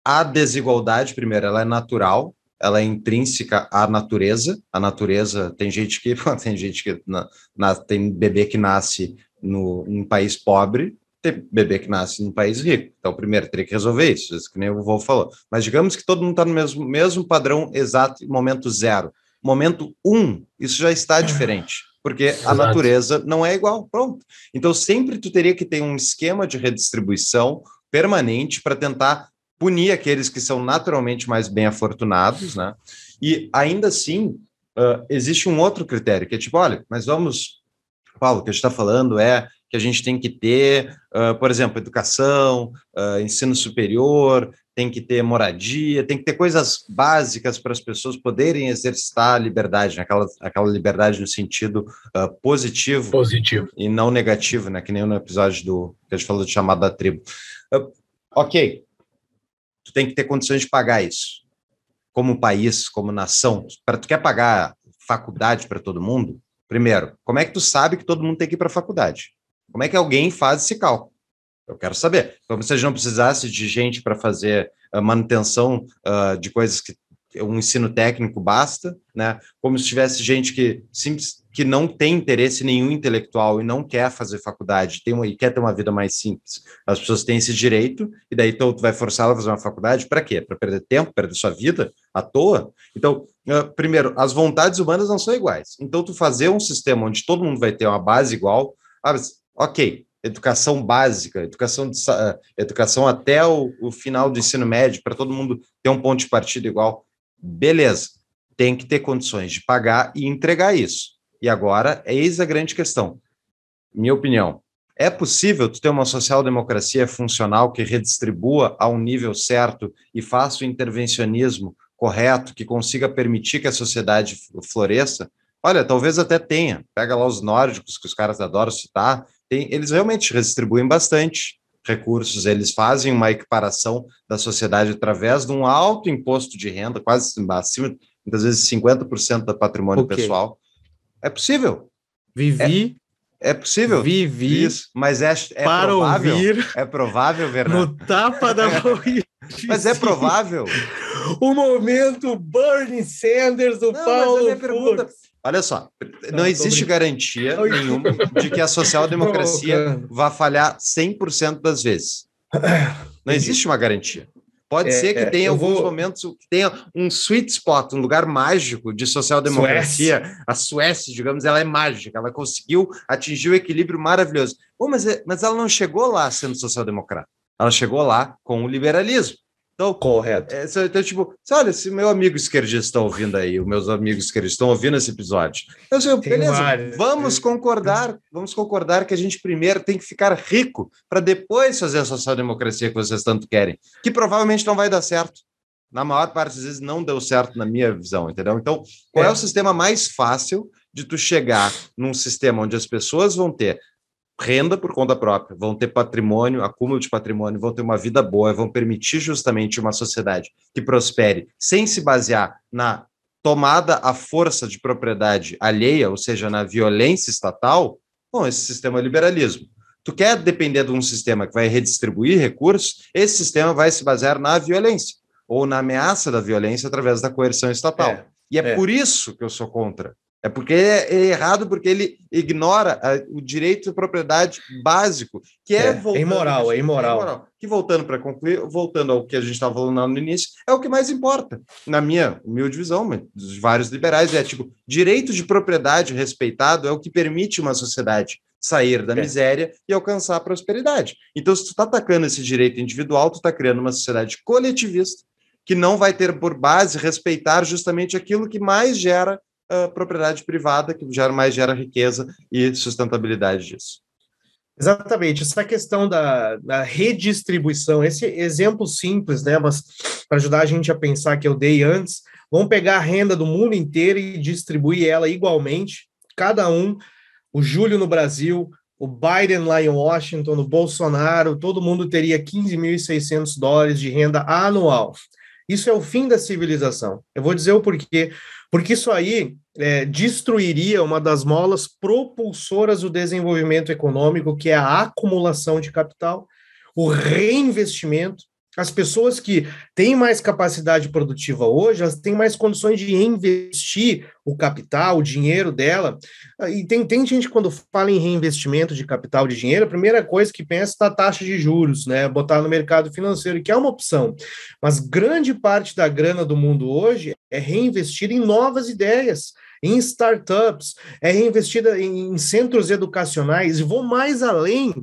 a desigualdade, primeiro, ela é natural, ela é intrínseca à natureza. A natureza, tem gente que *laughs* tem gente que na, na, tem bebê que nasce no, em um país pobre ter bebê que nasce num país rico. Então, primeiro, teria que resolver isso, isso que nem o vovô falou. Mas digamos que todo mundo está no mesmo, mesmo padrão exato, momento zero. Momento um, isso já está diferente, porque Exato. a natureza não é igual, pronto. Então, sempre tu teria que ter um esquema de redistribuição permanente para tentar punir aqueles que são naturalmente mais bem afortunados, né? E ainda assim, uh, existe um outro critério, que é tipo, olha, mas vamos, Paulo, o que a gente está falando é que a gente tem que ter, uh, por exemplo, educação, uh, ensino superior, tem que ter moradia, tem que ter coisas básicas para as pessoas poderem exercitar a liberdade, né? aquela, aquela liberdade no sentido uh, positivo, positivo e não negativo, né? que nem no episódio do que a gente falou de chamada da tribo. ok, tu tem que ter condições de pagar isso, como país, como nação. Para tu quer pagar faculdade para todo mundo, primeiro, como é que tu sabe que todo mundo tem que ir para a faculdade? Como é que alguém faz esse cálculo? Eu quero saber. Como se a gente não precisasse de gente para fazer a manutenção uh, de coisas que um ensino técnico basta, né? Como se tivesse gente que simples, que não tem interesse nenhum intelectual e não quer fazer faculdade, tem uma, e quer ter uma vida mais simples. As pessoas têm esse direito e daí então tu vai forçá-la a fazer uma faculdade para quê? Para perder tempo, perder sua vida à toa? Então, uh, primeiro, as vontades humanas não são iguais. Então, tu fazer um sistema onde todo mundo vai ter uma base igual, ah, ok, educação básica, educação, de, educação até o, o final do ensino médio, para todo mundo ter um ponto de partida igual, beleza, tem que ter condições de pagar e entregar isso. E agora, eis a grande questão. Minha opinião, é possível tu ter uma social-democracia funcional que redistribua a um nível certo e faça o intervencionismo correto, que consiga permitir que a sociedade floresça, olha, talvez até tenha. Pega lá os nórdicos, que os caras adoram citar, tem, eles realmente redistribuem bastante recursos, eles fazem uma equiparação da sociedade através de um alto imposto de renda, quase acima, muitas vezes 50% do patrimônio okay. pessoal. É possível. Vivi. É, é possível. Vivi. Isso, mas é, é para provável. Ouvir é provável, Bernardo. No tapa da mas é provável. *laughs* O momento Bernie Sanders do Não, Paulo. Mas a minha pergunta, Olha só, não, não existe garantia nenhuma de que a social-democracia *laughs* vá falhar 100% das vezes. Não existe uma garantia. Pode é, ser que é, tenha alguns vou... momentos que tenha um sweet spot, um lugar mágico de social-democracia. A Suécia, digamos, ela é mágica, ela conseguiu atingir o equilíbrio maravilhoso. Oh, mas, mas ela não chegou lá sendo social-democrata. Ela chegou lá com o liberalismo. Então, correto. É, então, tipo, olha, se meu amigo esquerdista está ouvindo aí, os meus amigos esquerdistas estão ouvindo esse episódio. Eu sei, beleza, vários. vamos concordar, vamos concordar que a gente primeiro tem que ficar rico para depois fazer a social-democracia que vocês tanto querem, que provavelmente não vai dar certo. Na maior parte das vezes não deu certo na minha visão, entendeu? Então, qual é, é o sistema mais fácil de tu chegar num sistema onde as pessoas vão ter renda por conta própria, vão ter patrimônio, acúmulo de patrimônio, vão ter uma vida boa, vão permitir justamente uma sociedade que prospere sem se basear na tomada à força de propriedade alheia, ou seja, na violência estatal, bom, esse sistema é liberalismo. Tu quer depender de um sistema que vai redistribuir recursos, esse sistema vai se basear na violência ou na ameaça da violência através da coerção estatal. É, e é, é, por isso que eu sou contra. É porque é, é errado porque ele ignora a, o direito de propriedade básico, que é, é, é imoral, é imoral. é imoral. Que voltando para concluir, voltando ao que a gente estava falando no início, é o que mais importa, na minha humilde visão, dos vários liberais, é tipo, direito de propriedade respeitado é o que permite uma sociedade sair da é. miséria e alcançar a prosperidade. Então, se tu está atacando esse direito individual, tu está criando uma sociedade coletivista que não vai ter por base respeitar justamente aquilo que mais gera uh, propriedade privada, que gera mais gera riqueza e sustentabilidade disso. Exatamente, essa questão da, da, redistribuição, esse exemplo simples, né, mas para ajudar a gente a pensar que eu dei antes, vamos pegar a renda do mundo inteiro e distribuir ela igualmente, cada um, o Júlio no Brasil, o Biden lá em Washington, o Bolsonaro, todo mundo teria 15.600 dólares de renda anual. Isso é o fim da civilização. Eu vou dizer o porquê. Porque isso aí é, destruiria uma das molas propulsoras do desenvolvimento econômico, que é a acumulação de capital, o reinvestimento. As pessoas que têm mais capacidade produtiva hoje, elas têm mais condições de investir o capital, o dinheiro dela. E tem, tem gente, quando fala em reinvestimento de capital de dinheiro, a primeira coisa que pensa é na taxa de juros, né? Botar no mercado financeiro, que é uma opção. Mas grande parte da grana do mundo hoje é reinvestida em novas ideias em startups, é reinvestida em centros educacionais, e vou mais além.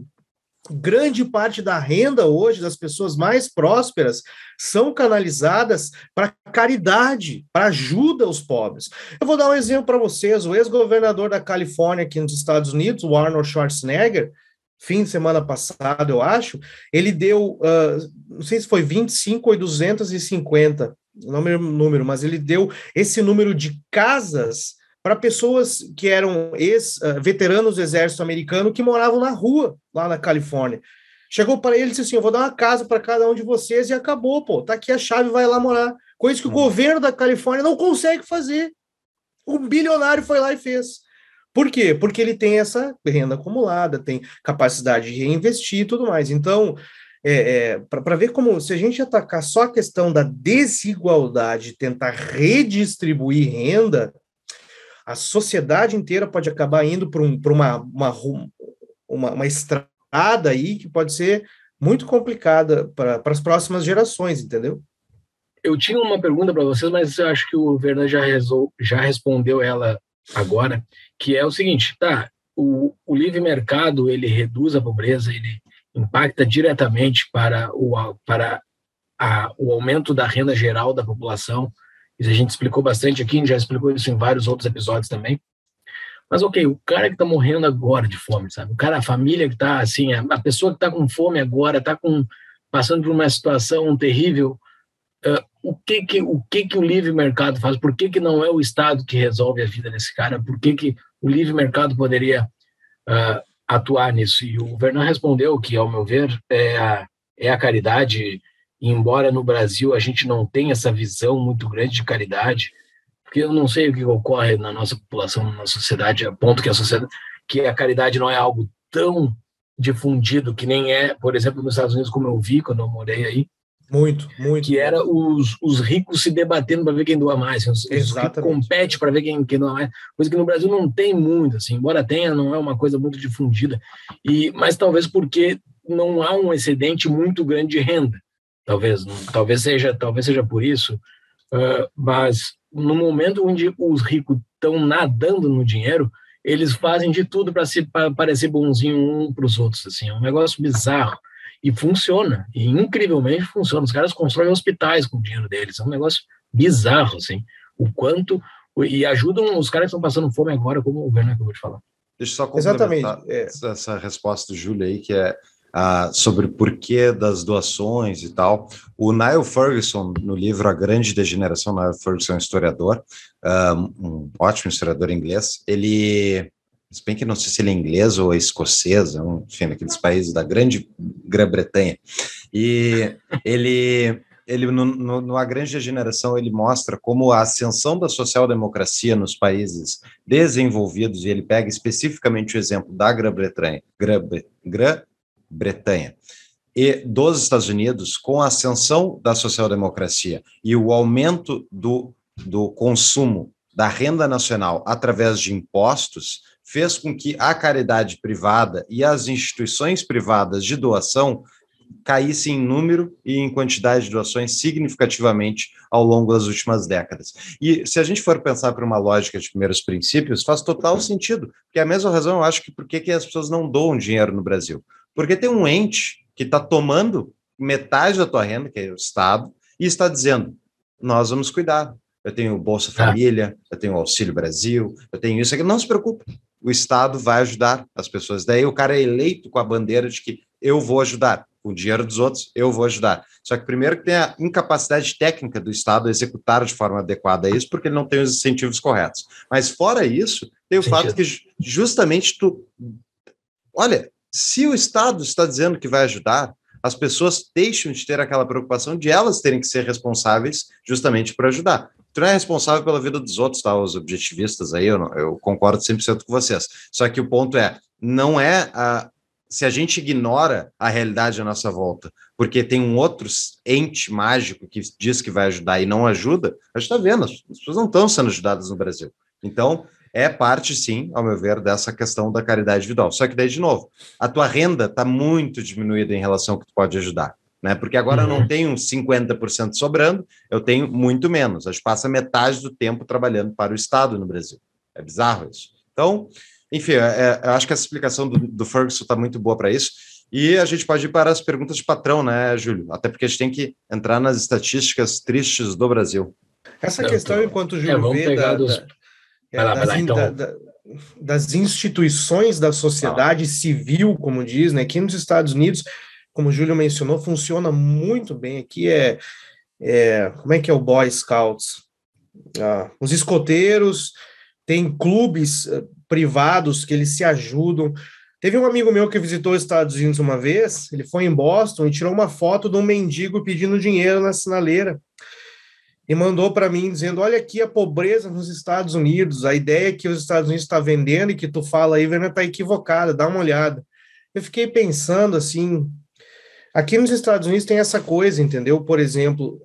Grande parte da renda hoje das pessoas mais prósperas são canalizadas para caridade, para ajuda aos pobres. Eu vou dar um exemplo para vocês. O ex-governador da Califórnia aqui nos Estados Unidos, o Arnold Schwarzenegger, fim de semana passado, eu acho, ele deu, uh, não sei se foi 25 ou 250 não me número, mas ele deu esse número de casas para pessoas que eram ex-veteranos ah, do exército americano que moravam na rua, lá na Califórnia. Chegou para ele e disse assim: Eu vou dar uma casa para cada um de vocês e acabou, pô. Tá aqui a chave, vai lá morar. Coisa que o hum. governo da Califórnia não consegue fazer. O bilionário foi lá e fez. Por quê? Porque ele tem essa renda acumulada, tem capacidade de reinvestir e tudo mais. Então, é, é, para ver como, se a gente atacar só a questão da desigualdade, tentar redistribuir renda, a sociedade inteira pode acabar indo para um, uma, uma, uma, uma estrada aí que pode ser muito complicada para as próximas gerações, entendeu? Eu tinha uma pergunta para vocês, mas eu acho que o Verna já, já respondeu ela agora, que é o seguinte, tá, o, o livre mercado, ele reduz a pobreza, ele impacta diretamente para o, para a, o aumento da renda geral da população. Isso a gente explicou bastante aqui, a gente já explicou isso em vários outros episódios também. Mas, ok, o cara que está morrendo agora de fome, sabe? O cara, a família que está assim, a pessoa que está com fome agora, está com, passando por uma situação terrível, uh, o que que o que que o livre mercado faz? Por que que não é o Estado que resolve a vida desse cara? Por que que o livre mercado poderia uh, atuar nisso? E o Vernon respondeu que, ao meu ver, é a, é a caridade. Embora no Brasil a gente não tenha essa visão muito grande de caridade, porque eu não sei o que ocorre na nossa população, na nossa sociedade, a ponto que a sociedade, que a caridade não é algo tão difundido que nem é, por exemplo, nos Estados Unidos, como eu vi quando eu morei aí, muito, muito. Que era os, os ricos se debatendo para ver quem doa mais. Os, Exatamente. Os compete para ver quem, quem doa mais. Coisa que no Brasil não tem muito, assim, embora tenha, não é uma coisa muito difundida. E, mas talvez porque não há um excedente muito grande de renda. Talvez, talvez seja, talvez seja por isso. Uh, mas no momento onde os ricos estão nadando no dinheiro, eles fazem de tudo para se pra parecer bonzinho um para os outros. Assim, é um negócio bizarro. E funciona, e incrivelmente funciona. Os caras constroem hospitais com o dinheiro deles, é um negócio bizarro, assim. O quanto. E ajudam os caras que estão passando fome agora, como o governo acabou de falar. Deixa eu só complementar é. essa resposta do Júlio aí, que é ah, sobre o porquê das doações e tal. O Niall Ferguson, no livro A Grande Degeneração, Niall Ferguson é um historiador, um ótimo historiador inglês, ele se bem que não sei se ele é inglês ou é escocês, é enfim, daqueles países da grande Grã-Bretanha. E ele, ele no, no, no A Grande Degeneração, ele mostra como a ascensão da social-democracia nos países desenvolvidos, e ele pega especificamente o exemplo da Grã-Bretanha, Grã-Bretanha, e dos Estados Unidos, com a ascensão da social-democracia e o aumento do, do consumo da renda nacional através de impostos, fez com que a caridade privada e as instituições privadas de doação caíssem em número e em quantidade de doações significativamente ao longo das últimas décadas. E se a gente for pensar por uma lógica de primeiros princípios, faz total sentido, porque é a mesma razão, eu acho que por que as pessoas não doam dinheiro no Brasil? Porque tem um ente que está tomando metade da tua renda, que é o Estado, e está dizendo, nós vamos cuidar. Eu tenho Bolsa Família, eu tenho Auxílio Brasil, eu tenho isso aqui. Não se preocupe, o Estado vai ajudar as pessoas. Daí o cara é eleito com a bandeira de que eu vou ajudar, com o dinheiro dos outros, eu vou ajudar. Só que primeiro que tem a incapacidade técnica do Estado a executar de forma adequada isso, porque ele não tem os incentivos corretos. Mas fora isso, tem o Sentido. fato que justamente tu. Olha, se o Estado está dizendo que vai ajudar, as pessoas deixam de ter aquela preocupação de elas terem que ser responsáveis justamente por ajudar tu não é responsável pela vida dos outros, tá? Os objetivistas aí, eu, não, eu concordo 100% com vocês. Só que o ponto é, não é a, se a gente ignora a realidade à nossa volta, porque tem um outro ente mágico que diz que vai ajudar e não ajuda, a gente está vendo, as pessoas não estão sendo ajudadas no Brasil. Então, é parte, sim, ao meu ver, dessa questão da caridade individual. Só que daí, de novo, a tua renda está muito diminuída em relação ao que tu pode ajudar né? Porque agora uhum. eu não uhum. tenho 50% sobrando, eu tenho muito menos. A gente passa metade do tempo trabalhando para o Estado no Brasil. É bizarro isso. Então, enfim, é, é eu acho que essa explicação do, do Ferguson está muito boa para isso. E a gente pode ir para as perguntas de patrão, né, Júlio? Até porque a gente tem que entrar nas estatísticas tristes do Brasil. Essa questão, enquanto o Júlio é, vê da, dos... da, é, lá, das, lá, então. da, das, instituições da sociedade ah. civil, como diz, né? Aqui nos Estados Unidos, como o Júlio mencionou, funciona muito bem. Aqui é, é como é que é o Boy Scouts? Ah, os escoteiros, tem clubes uh, privados que eles se ajudam. Teve um amigo meu que visitou os Estados Unidos uma vez, ele foi em Boston e tirou uma foto de um mendigo pedindo dinheiro na sinaleira. E mandou para mim dizendo: Olha aqui a pobreza nos Estados Unidos, a ideia que os Estados Unidos está vendendo e que tu fala aí, Vena, está equivocada, dá uma olhada. Eu fiquei pensando assim, Aqui nos Estados Unidos tem essa coisa, entendeu? Por exemplo,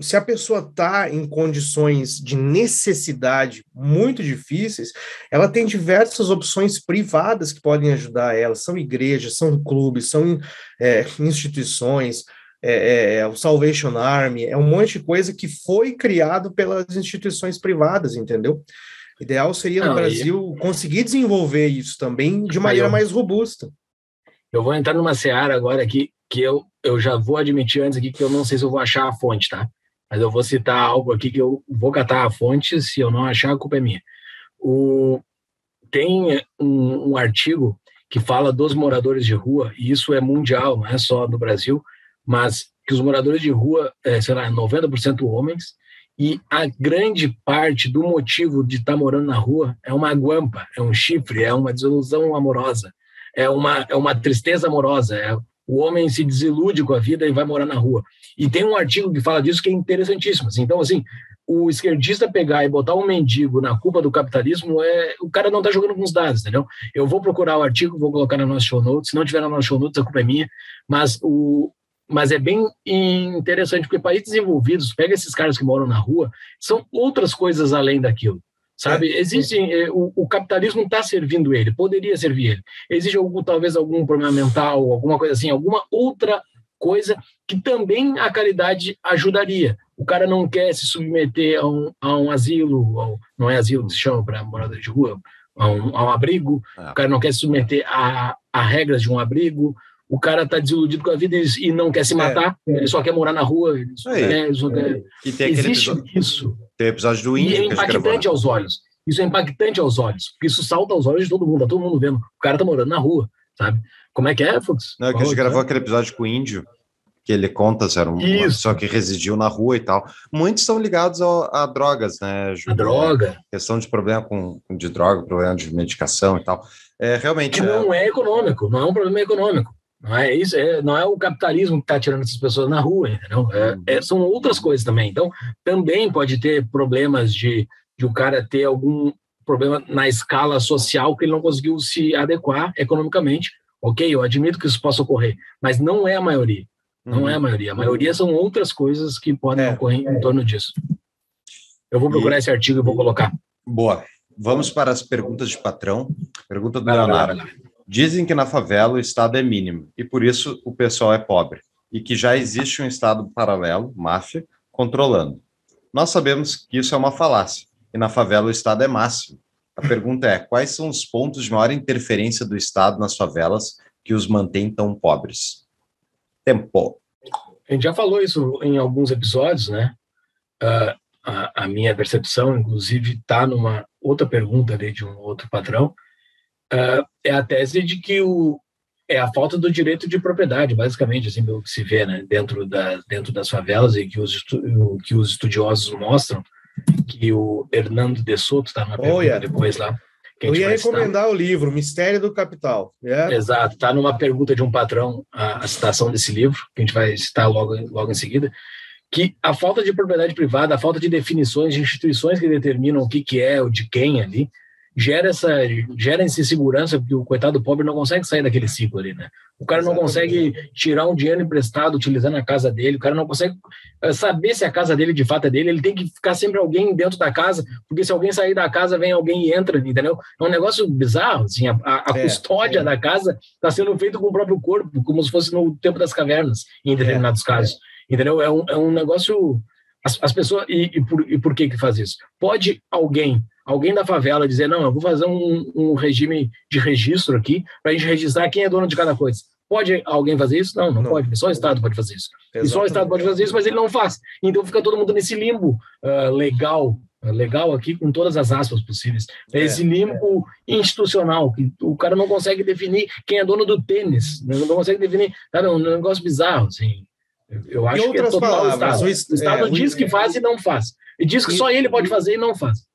se a pessoa está em condições de necessidade muito difíceis, ela tem diversas opções privadas que podem ajudar ela. São igrejas, são clubes, são é, instituições, é, é, é, o Salvation Army, é um monte de coisa que foi criado pelas instituições privadas, entendeu? O ideal seria no Não, Brasil e... conseguir desenvolver isso também de maneira mais robusta. Eu vou entrar numa seara agora aqui, que eu, eu já vou admitir antes aqui que eu não sei se eu vou achar a fonte, tá? Mas eu vou citar algo aqui que eu vou catar a fonte, se eu não achar, a culpa é minha. O, tem um, um artigo que fala dos moradores de rua, e isso é mundial, não é só no Brasil, mas que os moradores de rua, é, sei lá, 90% homens, e a grande parte do motivo de estar tá morando na rua é uma guampa, é um chifre, é uma desilusão amorosa, é uma, é uma tristeza amorosa, é, o homem se desilude com a vida e vai morar na rua. E tem um artigo que fala disso que é interessantíssimo. Assim. Então, assim, o esquerdista pegar e botar um mendigo na culpa do capitalismo, é o cara não está jogando com os dados, entendeu? Eu vou procurar o artigo, vou colocar na nossa show notes. Se não tiver na nossa show notes, a culpa é minha. Mas o, mas é bem interessante, porque países desenvolvidos, pega esses caras que moram na rua, são outras coisas além daquilo. Sabe, é. existem, é, o, o, capitalismo está servindo ele, poderia servir ele. Existe algum, talvez algum problema mental, alguma coisa assim, alguma outra coisa que também a caridade ajudaria. O cara não quer se submeter a um, a um asilo, não é asilo se chama para morador de rua, a um, a um abrigo, é. o cara não quer se submeter a, a regras de um abrigo, o cara está desiludido com a vida e não quer se é, matar, é, ele só quer morar na rua. Ele só quer, ele só quer... Existe episódio, isso. Tem episódio do índio. E é impactante aos olhos. Isso é impactante aos olhos, porque isso salta aos olhos de todo mundo, tá todo mundo vendo. O cara tá morando na rua, sabe? Como é que é, Fux? Não, é que a gente gravou aquele episódio com o índio, que ele conta se era um, pessoa que residiu na rua e tal. Muitos estão ligados ao, a drogas, né, Ju? A droga. Questão de problema com, de droga, problema de medicação e tal. É, realmente. Que não é... é econômico, não é um problema econômico. Não é isso, é, não é o capitalismo que está tirando essas pessoas na rua, entendeu? É, uhum. é, são outras coisas também. Então, também pode ter problemas de, de o cara ter algum problema na escala social que ele não conseguiu se adequar economicamente. Ok, eu admito que isso possa ocorrer, mas não é a maioria. Não uhum. é a maioria. A maioria são outras coisas que podem é, ocorrer em torno disso. Eu vou procurar e... esse artigo e vou colocar. Boa. Vamos para as perguntas de patrão. Pergunta do Leonardo. Dizem que na favela o Estado é mínimo e por isso o pessoal é pobre, e que já existe um Estado paralelo, máfia, controlando. Nós sabemos que isso é uma falácia, e na favela o Estado é máximo. A pergunta é: quais são os pontos de maior interferência do Estado nas favelas que os mantém tão pobres? Tempo. A gente já falou isso em alguns episódios, né? Uh, a, a, minha percepção, inclusive, está numa outra pergunta ali de um outro patrão, uh, é a tese de que o, é a falta do direito de propriedade, basicamente, assim, pelo que se vê né, dentro, da, dentro das favelas e que os, que os estudiosos mostram, que o Hernando de Soto está na pergunta oh, yeah. depois lá. Eu ia recomendar citar. o livro, Mistério do Capital. Yeah. Exato, está numa pergunta de um patrão, a, a, citação desse livro, que a gente vai citar logo, logo em seguida, que a falta de propriedade privada, a falta de definições de instituições que determinam o que, que é, o de quem ali, gera essa gera essa insegurança porque o coitado pobre não consegue sair daquele ciclo ali, né? O cara não consegue tirar um dinheiro emprestado utilizando a casa dele, o cara não consegue eh, saber se a casa dele de fato é dele, ele tem que ficar sempre alguém dentro da casa, porque se alguém sair da casa, vem alguém e entra, entendeu? É um negócio bizarro, assim, a, a é, custódia é. da casa está sendo feita com o próprio corpo, como se fosse no tempo das cavernas, em determinados é, casos, entendeu? É um, é um negócio... As, as pessoas... E, e, por, e por que que faz isso? Pode alguém alguém da favela dizer, não, eu vou fazer um, um regime de registro aqui para a gente registrar quem é dono de cada coisa. Pode alguém fazer isso? Não, não, não. pode. Só o Estado pode fazer isso. Exatamente. E só o Estado pode fazer isso, mas ele não faz. Então fica todo mundo nesse limbo uh, legal, uh, legal aqui, com todas as aspas possíveis. É, esse limbo é. institucional, que o cara não consegue definir quem é dono do tênis, não consegue definir. Cara, é um negócio bizarro, assim. Eu acho que é total palavras, o Estado. O Estado é, diz que faz e não faz. E diz que só ele pode fazer e não faz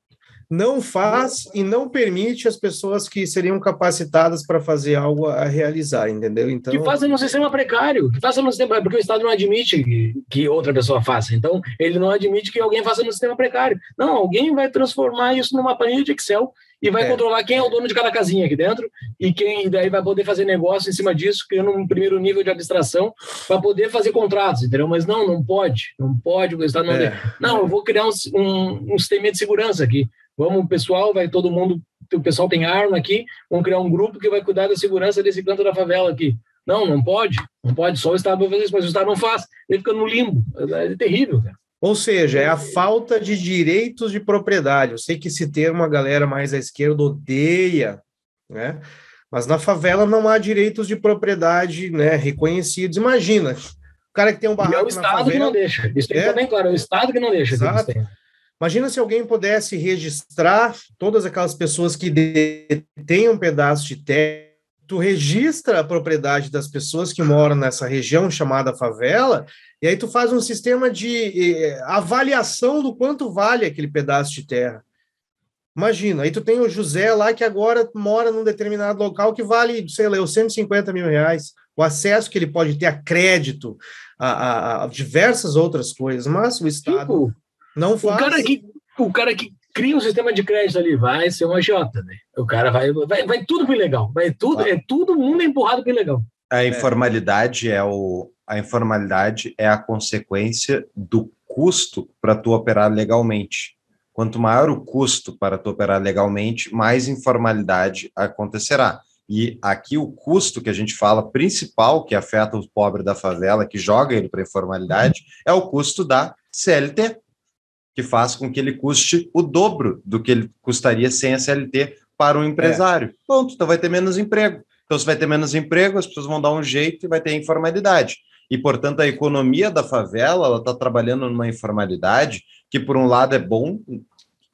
não faz e não permite as pessoas que seriam capacitadas para fazer algo a realizar, entendeu? Então que faça no sistema precário, que faça no sistema porque o Estado não admite que, que outra pessoa faça. Então ele não admite que alguém faça no sistema precário. Não, alguém vai transformar isso numa planilha de Excel e vai é. controlar quem é o dono de cada casinha aqui dentro e quem daí vai poder fazer negócio em cima disso, criando um primeiro nível de abstração para poder fazer contratos, entendeu? Mas não, não pode, não pode, o Estado não. É. Não, eu vou criar um, um, um sistema de segurança aqui. Vamos, pessoal, vai todo mundo, o pessoal tem arma aqui, vamos criar um grupo que vai cuidar da segurança desse canto da favela aqui. Não, não pode, não pode, só o Estado vai fazer isso, mas o Estado não faz, ele fica no limbo, é, é terrível, cara. Ou seja, é a falta de direitos de propriedade. Eu sei que esse termo a galera mais à esquerda odeia, né? Mas na favela não há direitos de propriedade né, reconhecidos. Imagina, o cara que tem um barraco e é o Estado favela, que não deixa. Isso é, bem claro, é o Estado que não deixa. Exato. Imagina se alguém pudesse registrar todas aquelas pessoas que detêm um pedaço de terra tu registra a propriedade das pessoas que moram nessa região chamada favela, e aí tu faz um sistema de eh, avaliação do quanto vale aquele pedaço de terra. Imagina, aí tu tem o José lá que agora mora num determinado local que vale, sei lá, 150 mil reais. O acesso que ele pode ter a crédito, a, a, a diversas outras coisas, mas o Estado tipo, não faz. O cara, que, o cara que cria um sistema de crédito ali vai ser uma Jota, né? O cara vai, vai, vai tudo pro ilegal, vai tudo, ah. é todo mundo empurrado pro ilegal. A informalidade é. é o a informalidade é a consequência do custo para tu operar legalmente. Quanto maior o custo para tu operar legalmente, mais informalidade acontecerá. E aqui o custo que a gente fala principal que afeta o pobre da favela, que joga ele para a informalidade, é o custo da CLT, que faz com que ele custe o dobro do que ele custaria sem a CLT para o empresário. É. Ponto, então vai ter menos emprego. Então, se vai ter menos emprego, as pessoas vão dar um jeito e vai ter informalidade. E, portanto, a economia da favela ela está trabalhando numa informalidade que por um lado é bom,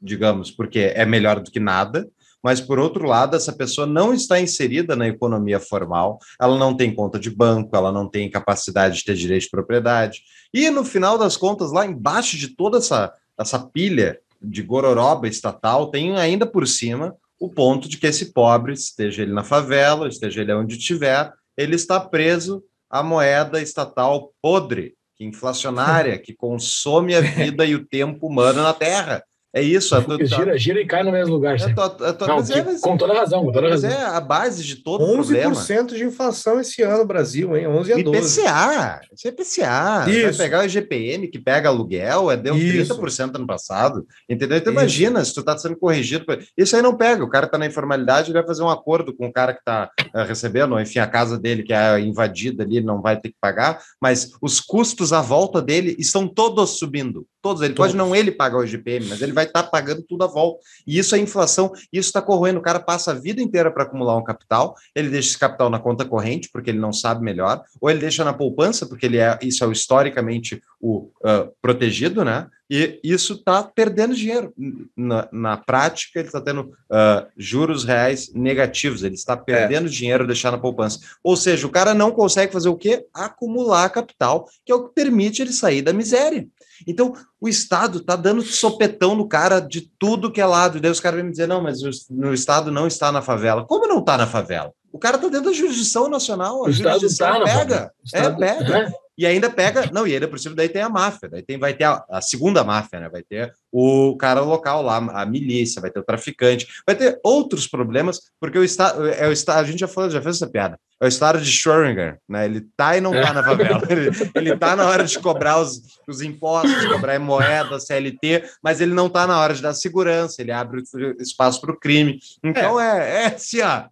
digamos, porque é melhor do que nada, mas por outro lado, essa pessoa não está inserida na economia formal, ela não tem conta de banco, ela não tem capacidade de ter direito de propriedade. E no final das contas, lá embaixo de toda essa, essa pilha de gororoba estatal, tem ainda por cima o ponto de que esse pobre, esteja ele na favela, esteja ele onde estiver, ele está preso à moeda estatal podre, que inflacionária, que consome a *laughs* vida e o tempo humano na Terra. É isso. A tua, gira, gira e cai no mesmo lugar. Tô, eu tô, não, que, é, com toda razão, com toda mas razão. é a base de todo 11% problema. 11% de inflação esse ano no Brasil, hein? 11 a 12. IPCA, isso é IPCA. Isso. Vai pegar o IGPM, que pega aluguel, é, deu isso. 30% ano passado, entendeu? Então isso. imagina, se tu tá sendo corrigido, isso aí não pega, o cara tá na informalidade, ele vai fazer um acordo com o cara que tá uh, recebendo, enfim, a casa dele que é invadida ali, não vai ter que pagar, mas os custos à volta dele estão todos subindo, todos. Ele todos. pode não ele pagar o IGPM, mas ele vai estar tá pagando tudo à volta. E isso é inflação, isso está corroendo. O cara passa a vida inteira para acumular um capital, ele deixa esse capital na conta corrente, porque ele não sabe melhor, ou ele deixa na poupança, porque ele é, isso é historicamente o uh, protegido, né? E isso está perdendo dinheiro. Na, na prática, ele está tendo uh, juros reais negativos, ele está perdendo é. dinheiro deixar na poupança. Ou seja, o cara não consegue fazer o quê? Acumular capital, que é o que permite ele sair da miséria. Então, o Estado está dando sopetão no cara de tudo que é lado. E daí os caras vêm me dizer: não, mas o, Estado não está na favela. Como não está na favela? O cara está dentro da jurisdição nacional. A o jurisdição Estado tá pega. É, Estado... pega. É. E ainda pega, não, e ainda por cima daí tem a máfia, daí tem, vai ter a, a, segunda máfia, né? Vai ter o cara local lá, a milícia, vai ter o traficante, vai ter outros problemas, porque o Estado, é o Estado, a gente já falou, já fez essa piada, é o Estado de Schrödinger, né? Ele tá e não tá na favela, ele, ele tá na hora de cobrar os, os impostos, cobrar moeda, CLT, mas ele não tá na hora de dar segurança, ele abre espaço para o crime. Então é, é, é assim, ó.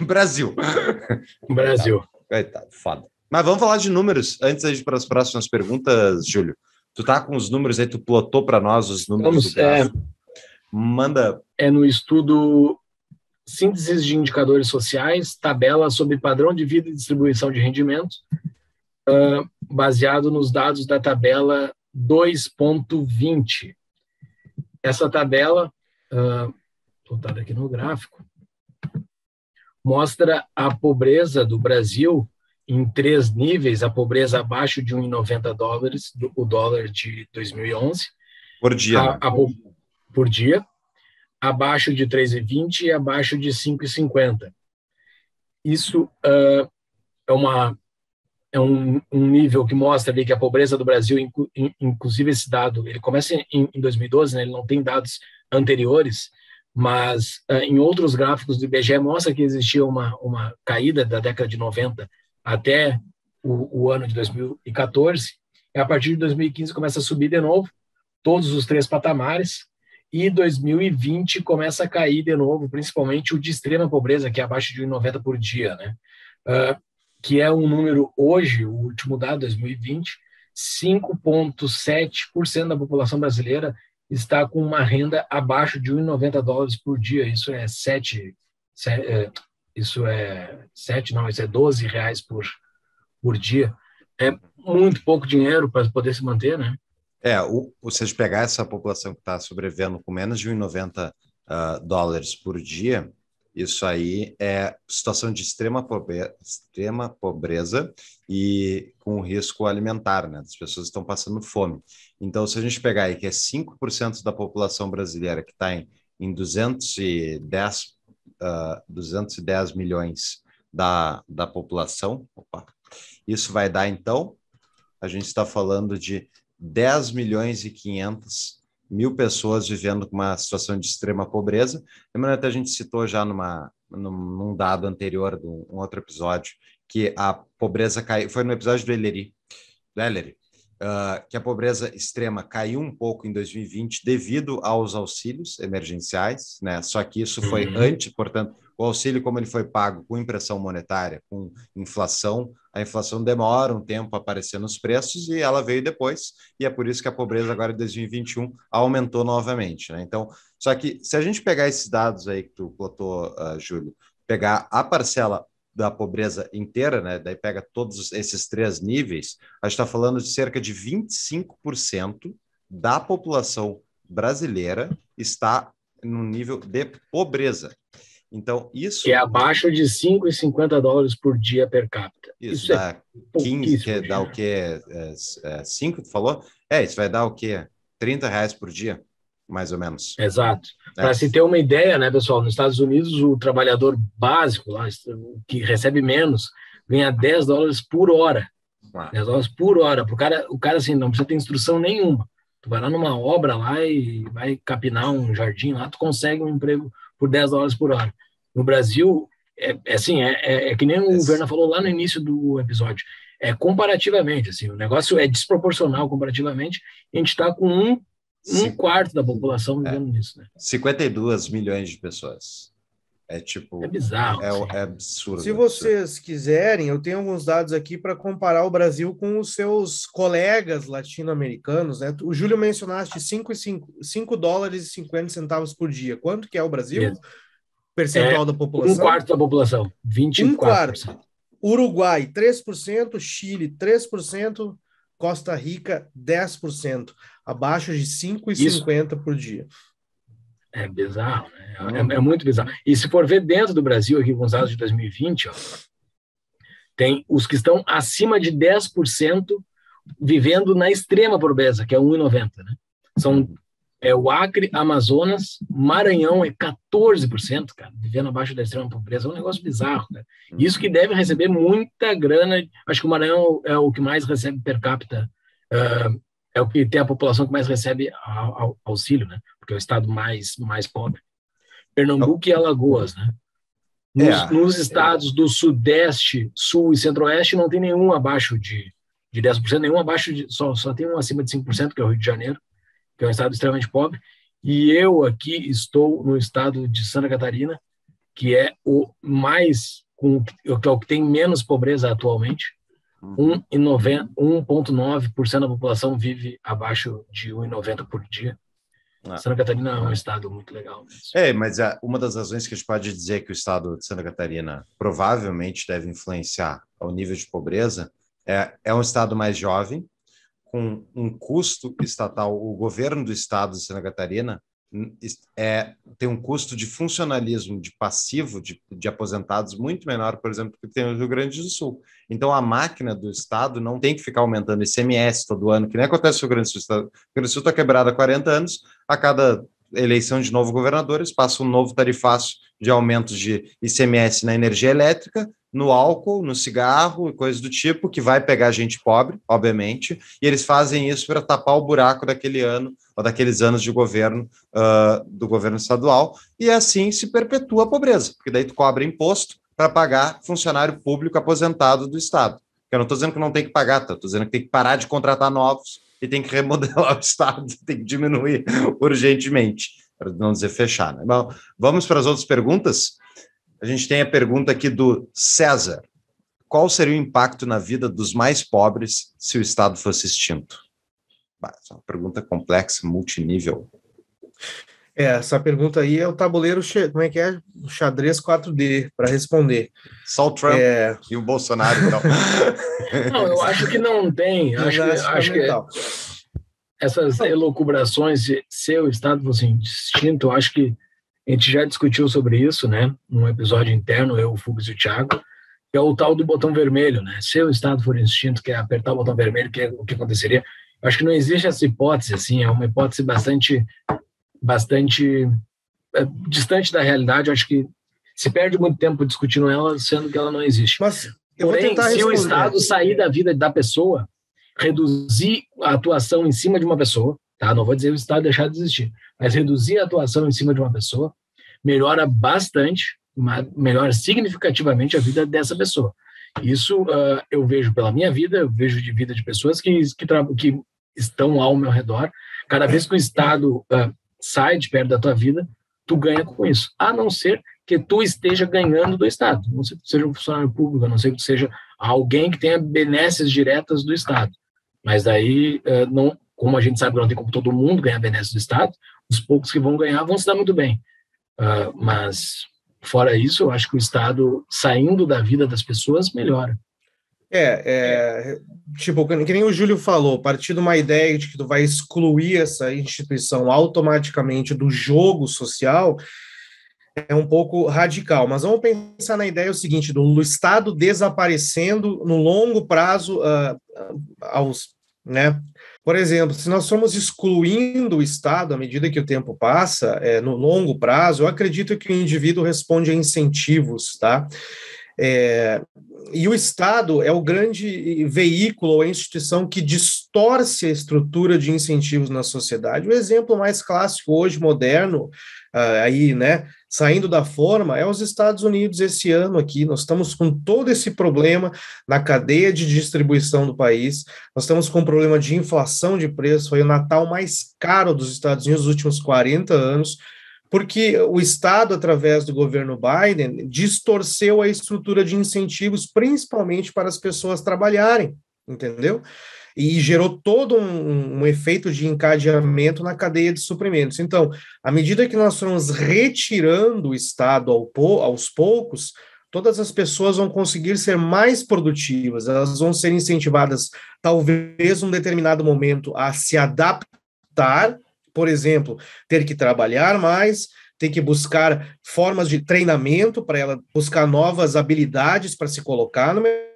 Brasil. Brasil. Coitado, foda. Mas vamos falar de números antes de ir para as próximas perguntas, Júlio. Tu tá com os números aí, tu plotou para nós os números vamos, É, Manda. É no estudo Sínteses de Indicadores Sociais, tabela sobre padrão de vida e distribuição de rendimentos, uh, baseado nos dados da tabela 2.20. Essa tabela, uh, botada aqui no gráfico, mostra a pobreza do Brasil em três níveis, a pobreza abaixo de 1,90 dólares, do, o dólar de 2011. Por dia. A, a, por dia. Abaixo de 3,20 e abaixo de 5,50. Isso uh, é, uma, é um, um, nível que mostra ali que a pobreza do Brasil, inclusive esse dado, ele começa em, em 2012, né, ele não tem dados anteriores, mas uh, em outros gráficos do IBGE mostra que existia uma, uma caída da década de 90 até o, o ano de 2014, e a partir de 2015 começa a subir de novo, todos os três patamares, e 2020 começa a cair de novo, principalmente o de extrema pobreza, que é abaixo de 1,90 por dia, né? Uh, que é um número hoje, o último dado, 2020, 5,7% da população brasileira está com uma renda abaixo de 1,90 dólares por dia. Isso é 7, 7 isso é 7, não, isso é 12 reais por, por dia. É muito pouco dinheiro para poder se manter, né? É, o, vocês pegar essa população que está sobrevivendo com menos de 1,90 uh, ah, dólares por dia, Isso aí é situação de extrema pobreza, extrema pobreza e com risco alimentar, né? As pessoas estão passando fome. Então, se a gente pegar aí que é 5% da população brasileira que está em, em 210, uh, 210 milhões da, da população, opa, isso vai dar, então, a gente está falando de 10 milhões e 500 mil pessoas vivendo com uma situação de extrema pobreza. Lembrando até a gente citou já numa, num, dado anterior, de um outro episódio, que a pobreza caiu, foi no episódio do Elleri, do Elleri uh, que a pobreza extrema caiu um pouco em 2020 devido aos auxílios emergenciais, né? Só que isso foi uhum. antes, portanto, o auxílio, como ele foi pago com impressão monetária, com inflação, a inflação demora um tempo a aparecer nos preços e ela veio depois, e é por isso que a pobreza agora em 2021 aumentou novamente. Né? Então, só que se a gente pegar esses dados aí que tu botou, uh, Júlio, pegar a parcela da pobreza inteira, né? Daí pega todos esses três níveis, a gente está falando de cerca de 25% da população brasileira está no nível de pobreza. Então, isso. Que é abaixo de 5,50 dólares por dia per capita. Isso, isso dá é 15, que dá o quê? É, é, 5, tu falou? É, isso vai dar o quê? 30 reais por dia? Mais ou menos. Exato. É. Para se ter uma ideia, né, pessoal, nos Estados Unidos, o trabalhador básico, lá, que recebe menos, ganha 10 dólares por hora. Ah. 10 dólares por hora. Pro cara, o cara, assim, não precisa ter instrução nenhuma. Tu vai lá numa obra lá e vai capinar um jardim lá, tu consegue um emprego por 10 dólares por hora. No Brasil, é, é assim, é, é, é, que nem o Esse... Verna falou lá no início do episódio. É comparativamente, assim, o negócio é desproporcional comparativamente. A gente está com um um quarto da população vivendo é, nisso, né? 52 milhões de pessoas. É tipo. É bizarro. É, assim. é absurdo. Se vocês quiserem, eu tenho alguns dados aqui para comparar o Brasil com os seus colegas latino-americanos. Né? O Júlio mencionaste 5, 5, 5 dólares e 50 centavos por dia. Quanto que é o Brasil? É. Percentual é, da população? Um quarto da população. 24%. Um quarto. Uruguai, 3%. Chile, 3%. Costa Rica, 10%, abaixo de 5,50 por dia. É bizarro, né? É, é, muito bizarro. E se for ver dentro do Brasil, aqui com os dados de 2020, ó, tem os que estão acima de 10% vivendo na extrema pobreza, que é 1,90, né? São é o Acre, Amazonas, Maranhão é 14%, cara, vivendo abaixo da extrema pobreza, é um negócio bizarro, cara. Isso que deve receber muita grana, acho que o Maranhão é o que mais recebe per capita, uh, é o que tem a população que mais recebe auxílio, né, porque é o estado mais, mais pobre. Pernambuco e Alagoas, né. Nos, é, nos estados é. do Sudeste, Sul e Centro-Oeste não tem nenhum abaixo de, de 10%, nenhum abaixo de, só, só tem um acima de 5%, que é o Rio de Janeiro, que é um estado extremamente pobre, e eu aqui estou no estado de Santa Catarina, que é o mais, com, que é o que tem menos pobreza atualmente. 1,9% uhum. da população vive abaixo de 1,90 por dia. Ah. Santa Catarina é um estado muito legal. É, mas uma das razões que a gente pode dizer que o estado de Santa Catarina provavelmente deve influenciar o nível de pobreza é, é um estado mais jovem, com um custo estatal, o governo do estado de Santa Catarina é, tem um custo de funcionalismo de passivo de, de aposentados muito menor, por exemplo, que tem no Rio Grande do Sul. Então, a máquina do Estado não tem que ficar aumentando ICMS todo ano, que nem acontece no Rio Grande do Sul. O Rio Grande do Sul está quebrado há 40 anos, a cada eleição de novo governador, eles passam um novo tarifaço de aumentos de ICMS na energia elétrica, no álcool, no cigarro e coisas do tipo, que vai pegar gente pobre, obviamente, e eles fazem isso para tapar o buraco daquele ano, ou daqueles anos de governo, uh, do governo estadual, e assim se perpetua a pobreza, porque daí tu cobra imposto para pagar funcionário público aposentado do Estado. Eu não estou dizendo que não tem que pagar, estou dizendo que tem que parar de contratar novos e tem que remodelar *laughs* o Estado, tem que diminuir urgentemente, para não dizer fechar. Né? Bom, vamos para as outras perguntas? A gente tem a pergunta aqui do César. Qual seria o impacto na vida dos mais pobres se o Estado fosse extinto? é uma pergunta complexa, multinível. É, essa pergunta aí é o tabuleiro, como é que é? O xadrez 4D para responder. Só o Trump é... e o Bolsonaro, então. *laughs* não, eu acho que não tem. Acho, que, acho que essas elucubrações de se o Estado fosse extinto, eu acho que A gente já discutiu sobre isso, né? Num episódio interno, eu, o Fugos e o Thiago, que é o tal do botão vermelho, né? Se o Estado for instinto, que é apertar o botão vermelho, que é o que aconteceria? Eu acho que não existe essa hipótese, assim, é uma hipótese bastante, bastante é, distante da realidade. Eu acho que se perde muito tempo discutindo ela, sendo que ela não existe. Mas eu Porém, se o Estado sair da vida da pessoa, reduzir a atuação em cima de uma pessoa, tá? Não vou dizer o Estado deixar de existir, mas reduzir a atuação em cima de uma pessoa melhora bastante, melhora significativamente a vida dessa pessoa. Isso uh, eu vejo pela minha vida, eu vejo de vida de pessoas que, que, que estão ao meu redor. Cada vez que o Estado uh, sai de perto da tua vida, tu ganha com isso. A não ser que tu esteja ganhando do Estado. Não sei que tu seja um funcionário público, a não ser que tu seja alguém que tenha benesses diretas do Estado. Mas daí, uh, não, como a gente sabe, não tem como todo mundo ganhar benesses do Estado, os poucos que vão ganhar vão se dar muito bem. Uh, mas Fora isso, eu acho que o Estado saindo da vida das pessoas melhora. É, é, tipo, que nem o Júlio falou, partir de uma ideia de que tu vai excluir essa instituição automaticamente do jogo social é um pouco radical. Mas vamos pensar na ideia o seguinte, do Estado desaparecendo no longo prazo uh, aos, né, por exemplo, se nós formos excluindo o Estado à medida que o tempo passa, é, no longo prazo, eu acredito que o indivíduo responde a incentivos, tá? É, e o Estado é o grande veículo ou instituição que distorce a estrutura de incentivos na sociedade. O exemplo mais clássico hoje, moderno, aí, né, saindo da forma é os Estados Unidos esse ano aqui. Nós estamos com todo esse problema na cadeia de distribuição do país. Nós estamos com um problema de inflação de preços. Foi o Natal mais caro dos Estados Unidos nos últimos 40 anos, porque o Estado, através do governo Biden, distorceu a estrutura de incentivos, principalmente para as pessoas trabalharem, entendeu? E gerou todo um, um, efeito de encadeamento na cadeia de suprimentos. Então, à medida que nós formos retirando o Estado ao, aos poucos, todas as pessoas vão conseguir ser mais produtivas, elas vão ser incentivadas, talvez, num determinado momento, a se adaptar, por exemplo, ter que trabalhar mais, ter que buscar formas de treinamento para ela buscar novas habilidades para se colocar no mercado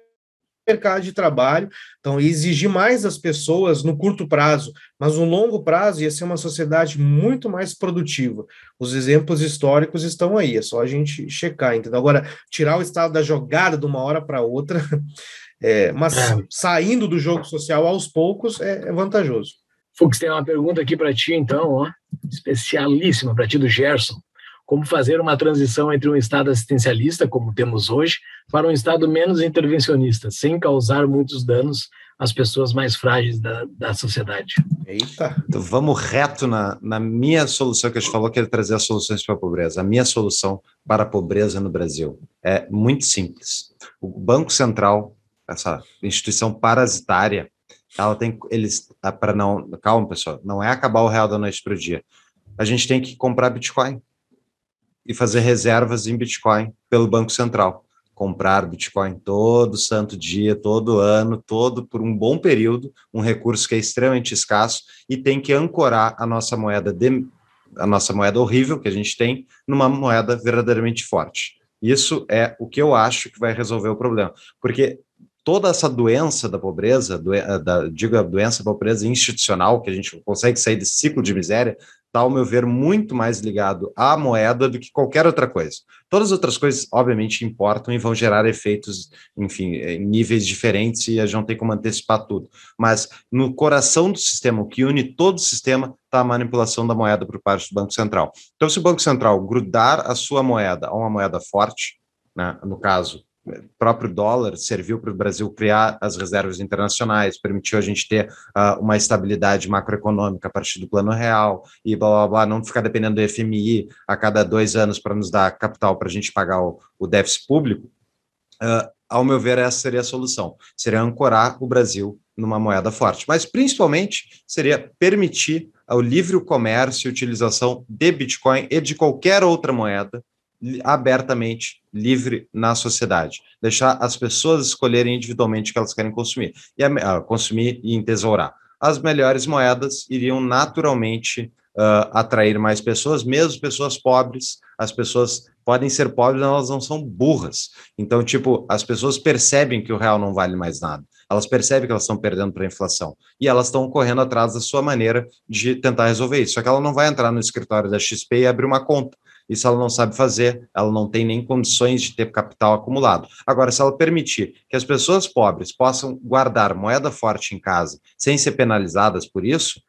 mercado de trabalho, então exigir mais das pessoas no curto prazo, mas no longo prazo ia ser uma sociedade muito mais produtiva. Os exemplos históricos estão aí, é só a gente checar, entendeu? Agora, tirar o estado da jogada de uma hora para outra, *laughs* é, mas é. saindo do jogo social aos poucos é, é vantajoso. Fux, tem uma pergunta aqui para ti, então, ó, especialíssima para ti do Gerson como fazer uma transição entre um Estado assistencialista, como temos hoje, para um Estado menos intervencionista, sem causar muitos danos às pessoas mais frágeis da, da sociedade. Eita! Então vamos reto na, na minha solução que a gente falou, que é trazer as soluções para a pobreza. A minha solução para a pobreza no Brasil é muito simples. O Banco Central, essa instituição parasitária, ela tem eles ah, para não calma pessoal não é acabar o real da noite para o dia a gente tem que comprar Bitcoin e fazer reservas em Bitcoin pelo Banco Central. Comprar Bitcoin todo santo dia, todo ano, todo por um bom período, um recurso que é extremamente escasso e tem que ancorar a nossa moeda de, a nossa moeda horrível que a gente tem numa moeda verdadeiramente forte. Isso é o que eu acho que vai resolver o problema, porque toda essa doença da pobreza, do, da, digo a doença da pobreza institucional, que a gente consegue sair desse ciclo de miséria, está, ao meu ver, muito mais ligado à moeda do que qualquer outra coisa. Todas as outras coisas, obviamente, importam e vão gerar efeitos, enfim, em níveis diferentes e a gente não tem como antecipar tudo. Mas no coração do sistema, o que une todo o sistema, está a manipulação da moeda por parte do Banco Central. Então, se o Banco Central grudar a sua moeda a uma moeda forte, né, no caso, próprio dólar serviu para o Brasil criar as reservas internacionais, permitiu a gente ter uh, uma estabilidade macroeconômica a partir do plano real e blá blá blá, não ficar dependendo do FMI a cada dois anos para nos dar capital para a gente pagar o, o déficit público. Uh, ao meu ver, essa seria a solução: seria ancorar o Brasil numa moeda forte, mas principalmente seria permitir o livre comércio e utilização de Bitcoin e de qualquer outra moeda abertamente livre na sociedade, deixar as pessoas escolherem individualmente o que elas querem consumir e a, consumir e entesourar. as melhores moedas iriam naturalmente uh, atrair mais pessoas, mesmo pessoas pobres. As pessoas podem ser pobres, mas elas não são burras. Então, tipo, as pessoas percebem que o real não vale mais nada. Elas percebem que elas estão perdendo para a inflação. E elas estão correndo atrás da sua maneira de tentar resolver isso. Só que ela não vai entrar no escritório da XP e abrir uma conta. Isso ela não sabe fazer, ela não tem nem condições de ter capital acumulado. Agora, se ela permitir que as pessoas pobres possam guardar moeda forte em casa sem ser penalizadas por isso,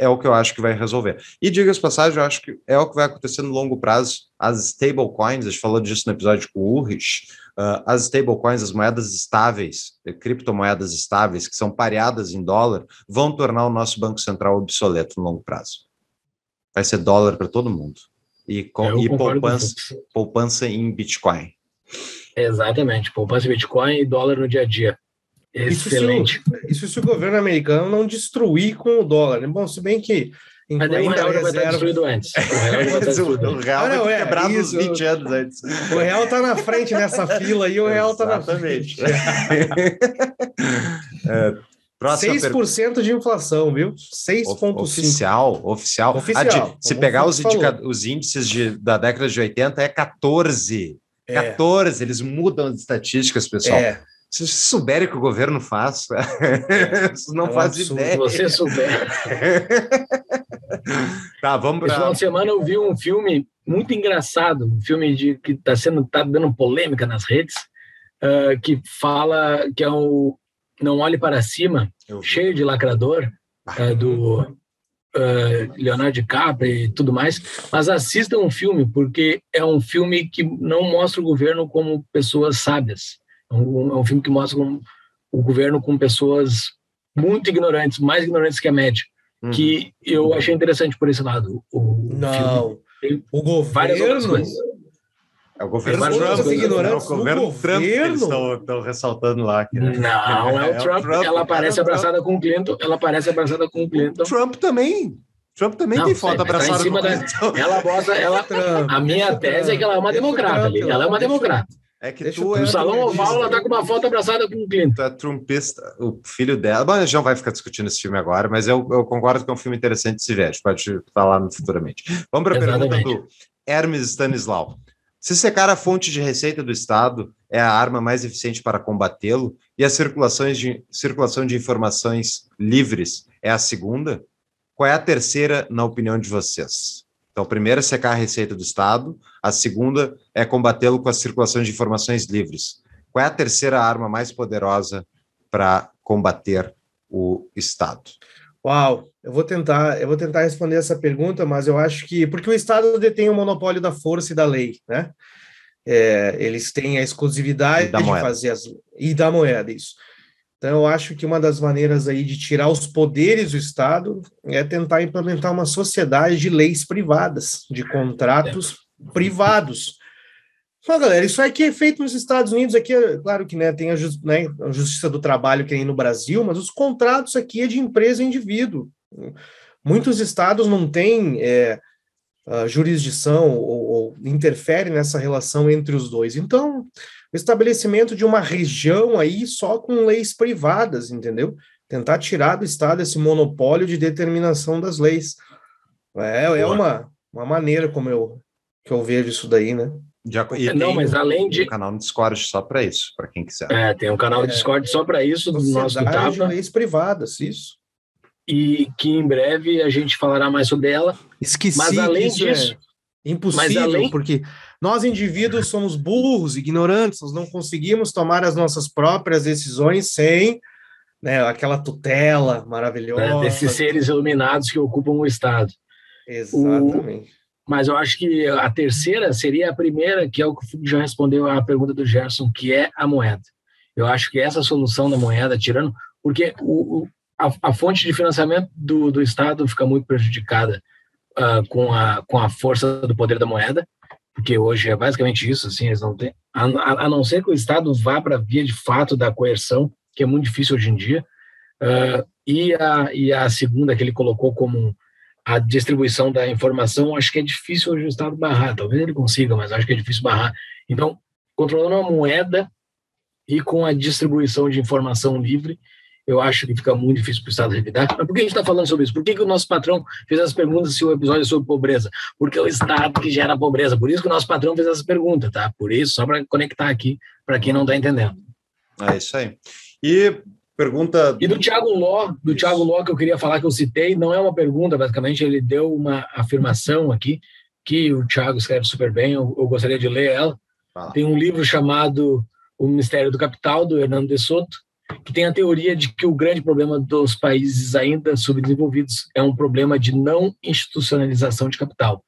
é o que eu acho que vai resolver. E diga as passagens, eu acho que é o que vai acontecer no longo prazo. As stablecoins, a gente falou disso no episódio com o Urrich, uh, as stablecoins, as moedas estáveis, eh, criptomoedas estáveis, que são pareadas em dólar, vão tornar o nosso Banco Central obsoleto no longo prazo. Vai ser dólar para todo mundo. E, com, e poupança, poupança em Bitcoin. Exatamente, poupança em Bitcoin e dólar no dia a dia. Excelente. Isso se, o, isso se o governo americano não destruir com o dólar. Né? Bom, se bem que. Mas o real já vai estar destruído antes. O real vai estar *laughs* destruído. O real ah, não, vai ter é, quebrado uns 20 anos antes. O real está na frente nessa fila e o real está na frente. *laughs* *laughs* é, Próxima 6% per... de inflação, viu? 6,5%. Oficial, oficial. oficial. Ah, de, se pegar os, indica... os, índices de, da década de 80, é 14. É. 14, eles mudam as estatísticas, pessoal. É. Se vocês souberem o que o governo faz, *laughs* vocês não é fazem ideia. Se você souber. *laughs* tá, vamos para. Esse final de semana eu vi um filme muito engraçado, um filme de, que está sendo tá dando polêmica nas redes, uh, que fala que é o Não Olhe para Cima, cheio de lacrador, uh, do uh, Leonardo DiCaprio e tudo mais. Mas assistam um filme, porque é um filme que não mostra o governo como pessoas sábias é um, é um filme que mostra um, o governo com pessoas muito ignorantes, mais ignorantes que a média, uhum. que eu achei interessante por esse lado. O Não, o governo... É o governo Trump, é o governo Trump governo? eles estão ressaltando lá. Aqui, né? Não, é o, *laughs* é Trump. o Trump. Ela aparece abraçada com o Clinton. Ela aparece abraçada com o Clinton. Trump também. Trump também não, tem foto tá abraçada tá com o Clinton. Da... Ela bota, ela. a minha tese é que ela é uma democrata. Ali. Ela é uma democrata. É que Deixa tu é. No salão oval, ela tá com uma foto abraçada com o Clinton. Tu é trumpista, o filho dela. Bom, a gente não vai ficar discutindo esse filme agora, mas eu, eu concordo que é um filme interessante de se ver. A gente pode falar futuramente. Vamos para a pergunta do Hermes Stanislau. Se secar a fonte de receita do Estado é a arma mais eficiente para combatê-lo e a circulação de, circulação de informações livres é a segunda, qual é a terceira, na opinião de vocês? Então, a primeira é secar a receita do Estado, a segunda é combatê-lo com a circulação de informações livres. Qual é a terceira arma mais poderosa para combater o Estado? Uau, eu vou tentar, eu vou tentar responder essa pergunta, mas eu acho que porque o Estado detém o monopólio da força e da lei, né? É, eles têm a exclusividade de fazer as e da moeda isso. Então, eu acho que uma das maneiras aí de tirar os poderes do Estado é tentar implementar uma sociedade de leis privadas, de contratos é. privados. Então, galera, isso aqui é feito nos Estados Unidos, aqui, é, claro que né, tem a, just, né, a justiça do trabalho que tem no Brasil, mas os contratos aqui é de empresa e indivíduo. Muitos estados não têm é, jurisdição ou, ou interfere nessa relação entre os dois. Então, o estabelecimento de uma região aí só com leis privadas, entendeu? Tentar tirar do Estado esse monopólio de determinação das leis. É, é uma, uma maneira como eu, que eu vejo isso daí, né? Já, e não, mas além de. um canal no Discord só para isso, para quem quiser. É, tem um canal no é, Discord só para isso, do nosso Tapa. leis privadas, isso. E que em breve a gente falará mais sobre ela. Esqueci. Mas além é disso. É impossível, além... porque nós, indivíduos, somos burros, ignorantes, nós não conseguimos tomar as nossas próprias decisões sem né, aquela tutela maravilhosa. É, desses seres iluminados que ocupam o Estado. Exatamente. O... Mas eu acho que a terceira seria a primeira, que é o que já respondeu à pergunta do Gerson, que é a moeda. Eu acho que essa solução da moeda, tirando. Porque o, a, a fonte de financiamento do, do Estado fica muito prejudicada uh, com, a, com a força do poder da moeda, porque hoje é basicamente isso, assim, eles não têm, a, a não ser que o Estado vá para a via de fato da coerção, que é muito difícil hoje em dia, uh, e, a, e a segunda que ele colocou como a distribuição da informação, acho que é difícil hoje o Estado barrar, talvez ele consiga, mas acho que é difícil barrar. Então, controlando a moeda e com a distribuição de informação livre, eu acho que fica muito difícil para o Estado revidar. Mas por que a gente está falando sobre isso? Por que, que o nosso patrão fez as perguntas se o episódio é sobre pobreza? Porque é o Estado que gera pobreza. Por isso que o nosso patrão fez essa pergunta, tá? Por isso, só para conectar aqui, para quem não está entendendo. É isso aí. E pergunta. E do Thiago Ló, do Thiago Ló, que eu queria falar que eu citei, não é uma pergunta, basicamente, ele deu uma afirmação aqui, que o Thiago escreve super bem, eu, eu gostaria de ler ela. Ah. Tem um livro chamado O Mistério do Capital, do Hernando de Soto, que tem a teoria de que o grande problema dos países ainda subdesenvolvidos é um problema de não institucionalização de capital.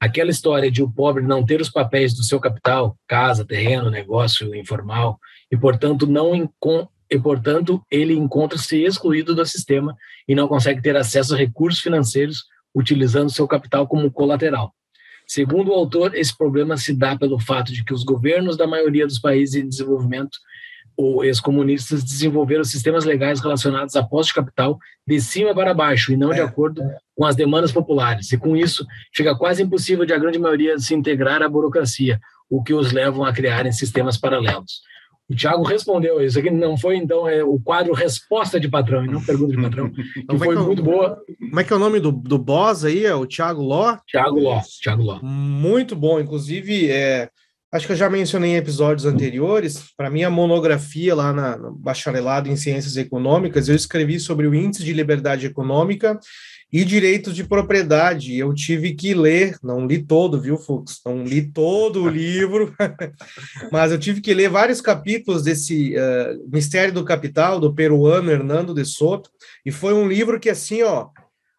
Aquela história de o pobre não ter os papéis do seu capital, casa, terreno, negócio informal, e portanto não e portanto ele encontra-se excluído do sistema e não consegue ter acesso a recursos financeiros utilizando seu capital como colateral. Segundo o autor, esse problema se dá pelo fato de que os governos da maioria dos países em desenvolvimento ou ex-comunistas desenvolveram sistemas legais relacionados à posse de capital de cima para baixo e não é, de acordo é. com as demandas populares. E com isso, fica quase impossível de a grande maioria se integrar à burocracia, o que os levam a criarem sistemas paralelos. O Thiago respondeu isso aqui, não foi então é, o quadro resposta de patrão, e não pergunta de patrão, *laughs* que então, foi é que muito boa. Como é que é o nome do, do boss aí? É o Thiago Ló? Thiago Ló, Thiago Ló. Muito bom, inclusive, é, acho que eu já mencionei em episódios anteriores, para minha monografia lá na, no bacharelado em Ciências Econômicas, eu escrevi sobre o índice de liberdade econômica e direitos de propriedade. Eu tive que ler, não li todo, viu, Fux? Não li todo o livro, *laughs* mas eu tive que ler vários capítulos desse uh, Mistério do Capital, do peruano Hernando de Soto, e foi um livro que, assim, ó,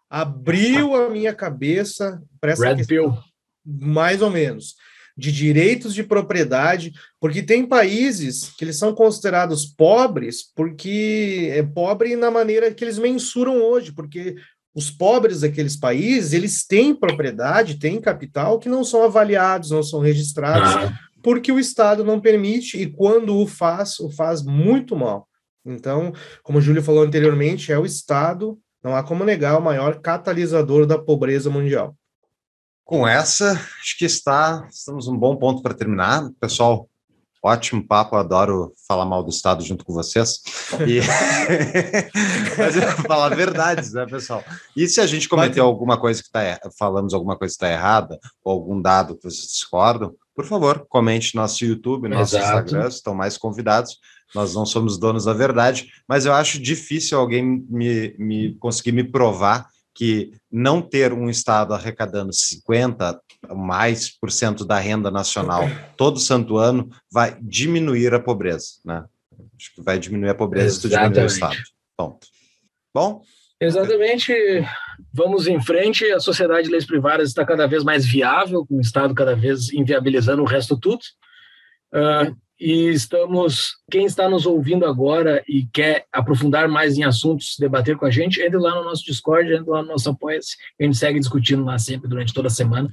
abriu a minha cabeça para essa Red questão, mais ou menos, de direitos de propriedade, porque tem países que eles são considerados pobres porque é pobre na maneira que eles mensuram hoje, porque os pobres daqueles países, eles têm propriedade, têm capital que não são avaliados, não são registrados, ah. porque o Estado não permite e quando o faz, o faz muito mal. Então, como o Júlio falou anteriormente, é o Estado, não há como negar, o maior catalisador da pobreza mundial. Com essa, acho que está, estamos um bom ponto para terminar. Pessoal, Ótimo papo, adoro falar mal do Estado junto com vocês. E... *laughs* Mas eu vou falar verdades, né, pessoal? E se a gente cometeu alguma coisa que está er... falamos alguma coisa que está errada, ou algum dado que vocês discordam, por favor, comente no nosso YouTube, no nosso Exato. Instagram, estão mais convidados. Nós não somos donos da verdade, mas eu acho difícil alguém me, me conseguir me provar que não ter um Estado arrecadando 50 mais por cento da renda nacional todo santo ano vai diminuir a pobreza, né? Acho que vai diminuir a pobreza se diminuir o Estado. Ponto. Bom? Exatamente. Vamos em frente. A sociedade de leis privadas está cada vez mais viável, com o Estado cada vez inviabilizando o resto tudo. Uh, e estamos. Quem está nos ouvindo agora e quer aprofundar mais em assuntos, debater com a gente, entre lá no nosso Discord, entre lá no nosso Apoia-se. A gente segue discutindo lá sempre durante toda a semana.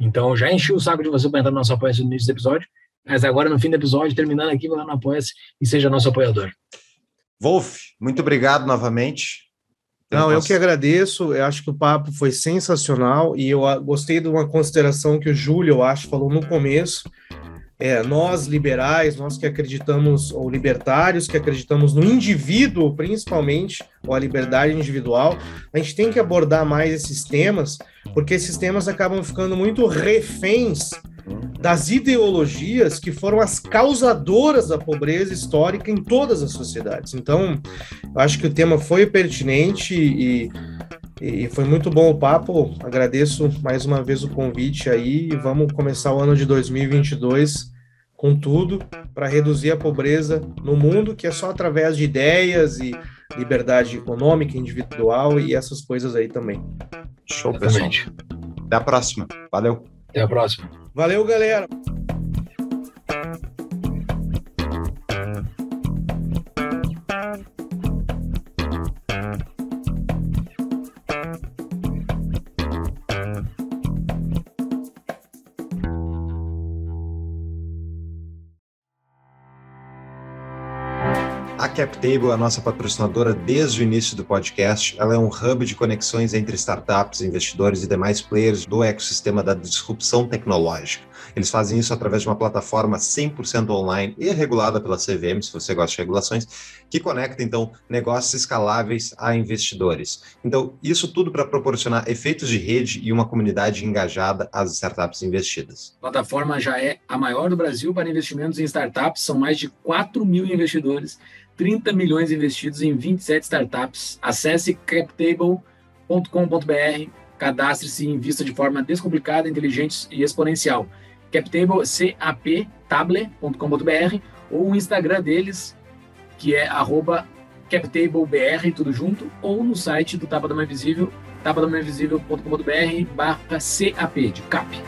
Então, já enchi o saco de você para entrar no nosso Apoia-se no início do episódio, mas agora, no fim do episódio, terminando aqui, vai lá no Apoia-se e seja nosso apoiador. Wolf, muito obrigado novamente. Não, eu que agradeço. Eu acho que o papo foi sensacional e eu gostei de uma consideração que o Júlio, eu acho, falou no começo é, nós liberais, nós que acreditamos, ou libertários, que acreditamos no indivíduo, principalmente, ou a liberdade individual, a gente tem que abordar mais esses temas, porque esses temas acabam ficando muito reféns das ideologias que foram as causadoras da pobreza histórica em todas as sociedades. Então, eu acho que o tema foi pertinente e, e foi muito bom o papo. Agradeço mais uma vez o convite aí e vamos começar o ano de 2022 com tudo para reduzir a pobreza no mundo, que é só através de ideias e liberdade econômica, individual e essas coisas aí também. Show, pessoal. Até a próxima. Valeu. Até a próxima. Valeu, galera. CapTable é a nossa patrocinadora desde o início do podcast. Ela é um hub de conexões entre startups, investidores e demais players do ecossistema da disrupção tecnológica. Eles fazem isso através de uma plataforma 100% online e regulada pela CVM, se você gosta de regulações, que conecta, então, negócios escaláveis a investidores. Então, isso tudo para proporcionar efeitos de rede e uma comunidade engajada às startups investidas. A plataforma já é a maior do Brasil para investimentos em startups, são mais de 4 mil investidores, 30 milhões investidos em 27 startups. Acesse captable.com.br, cadastre-se e invista de forma descomplicada, inteligente e exponencial. Captable, captable.com.br ou o Instagram deles, que é arroba captablebr, tudo junto, ou no site do Tapa da Mãe Visível, tapadamainvisível.com.br barra CAP, de CAP.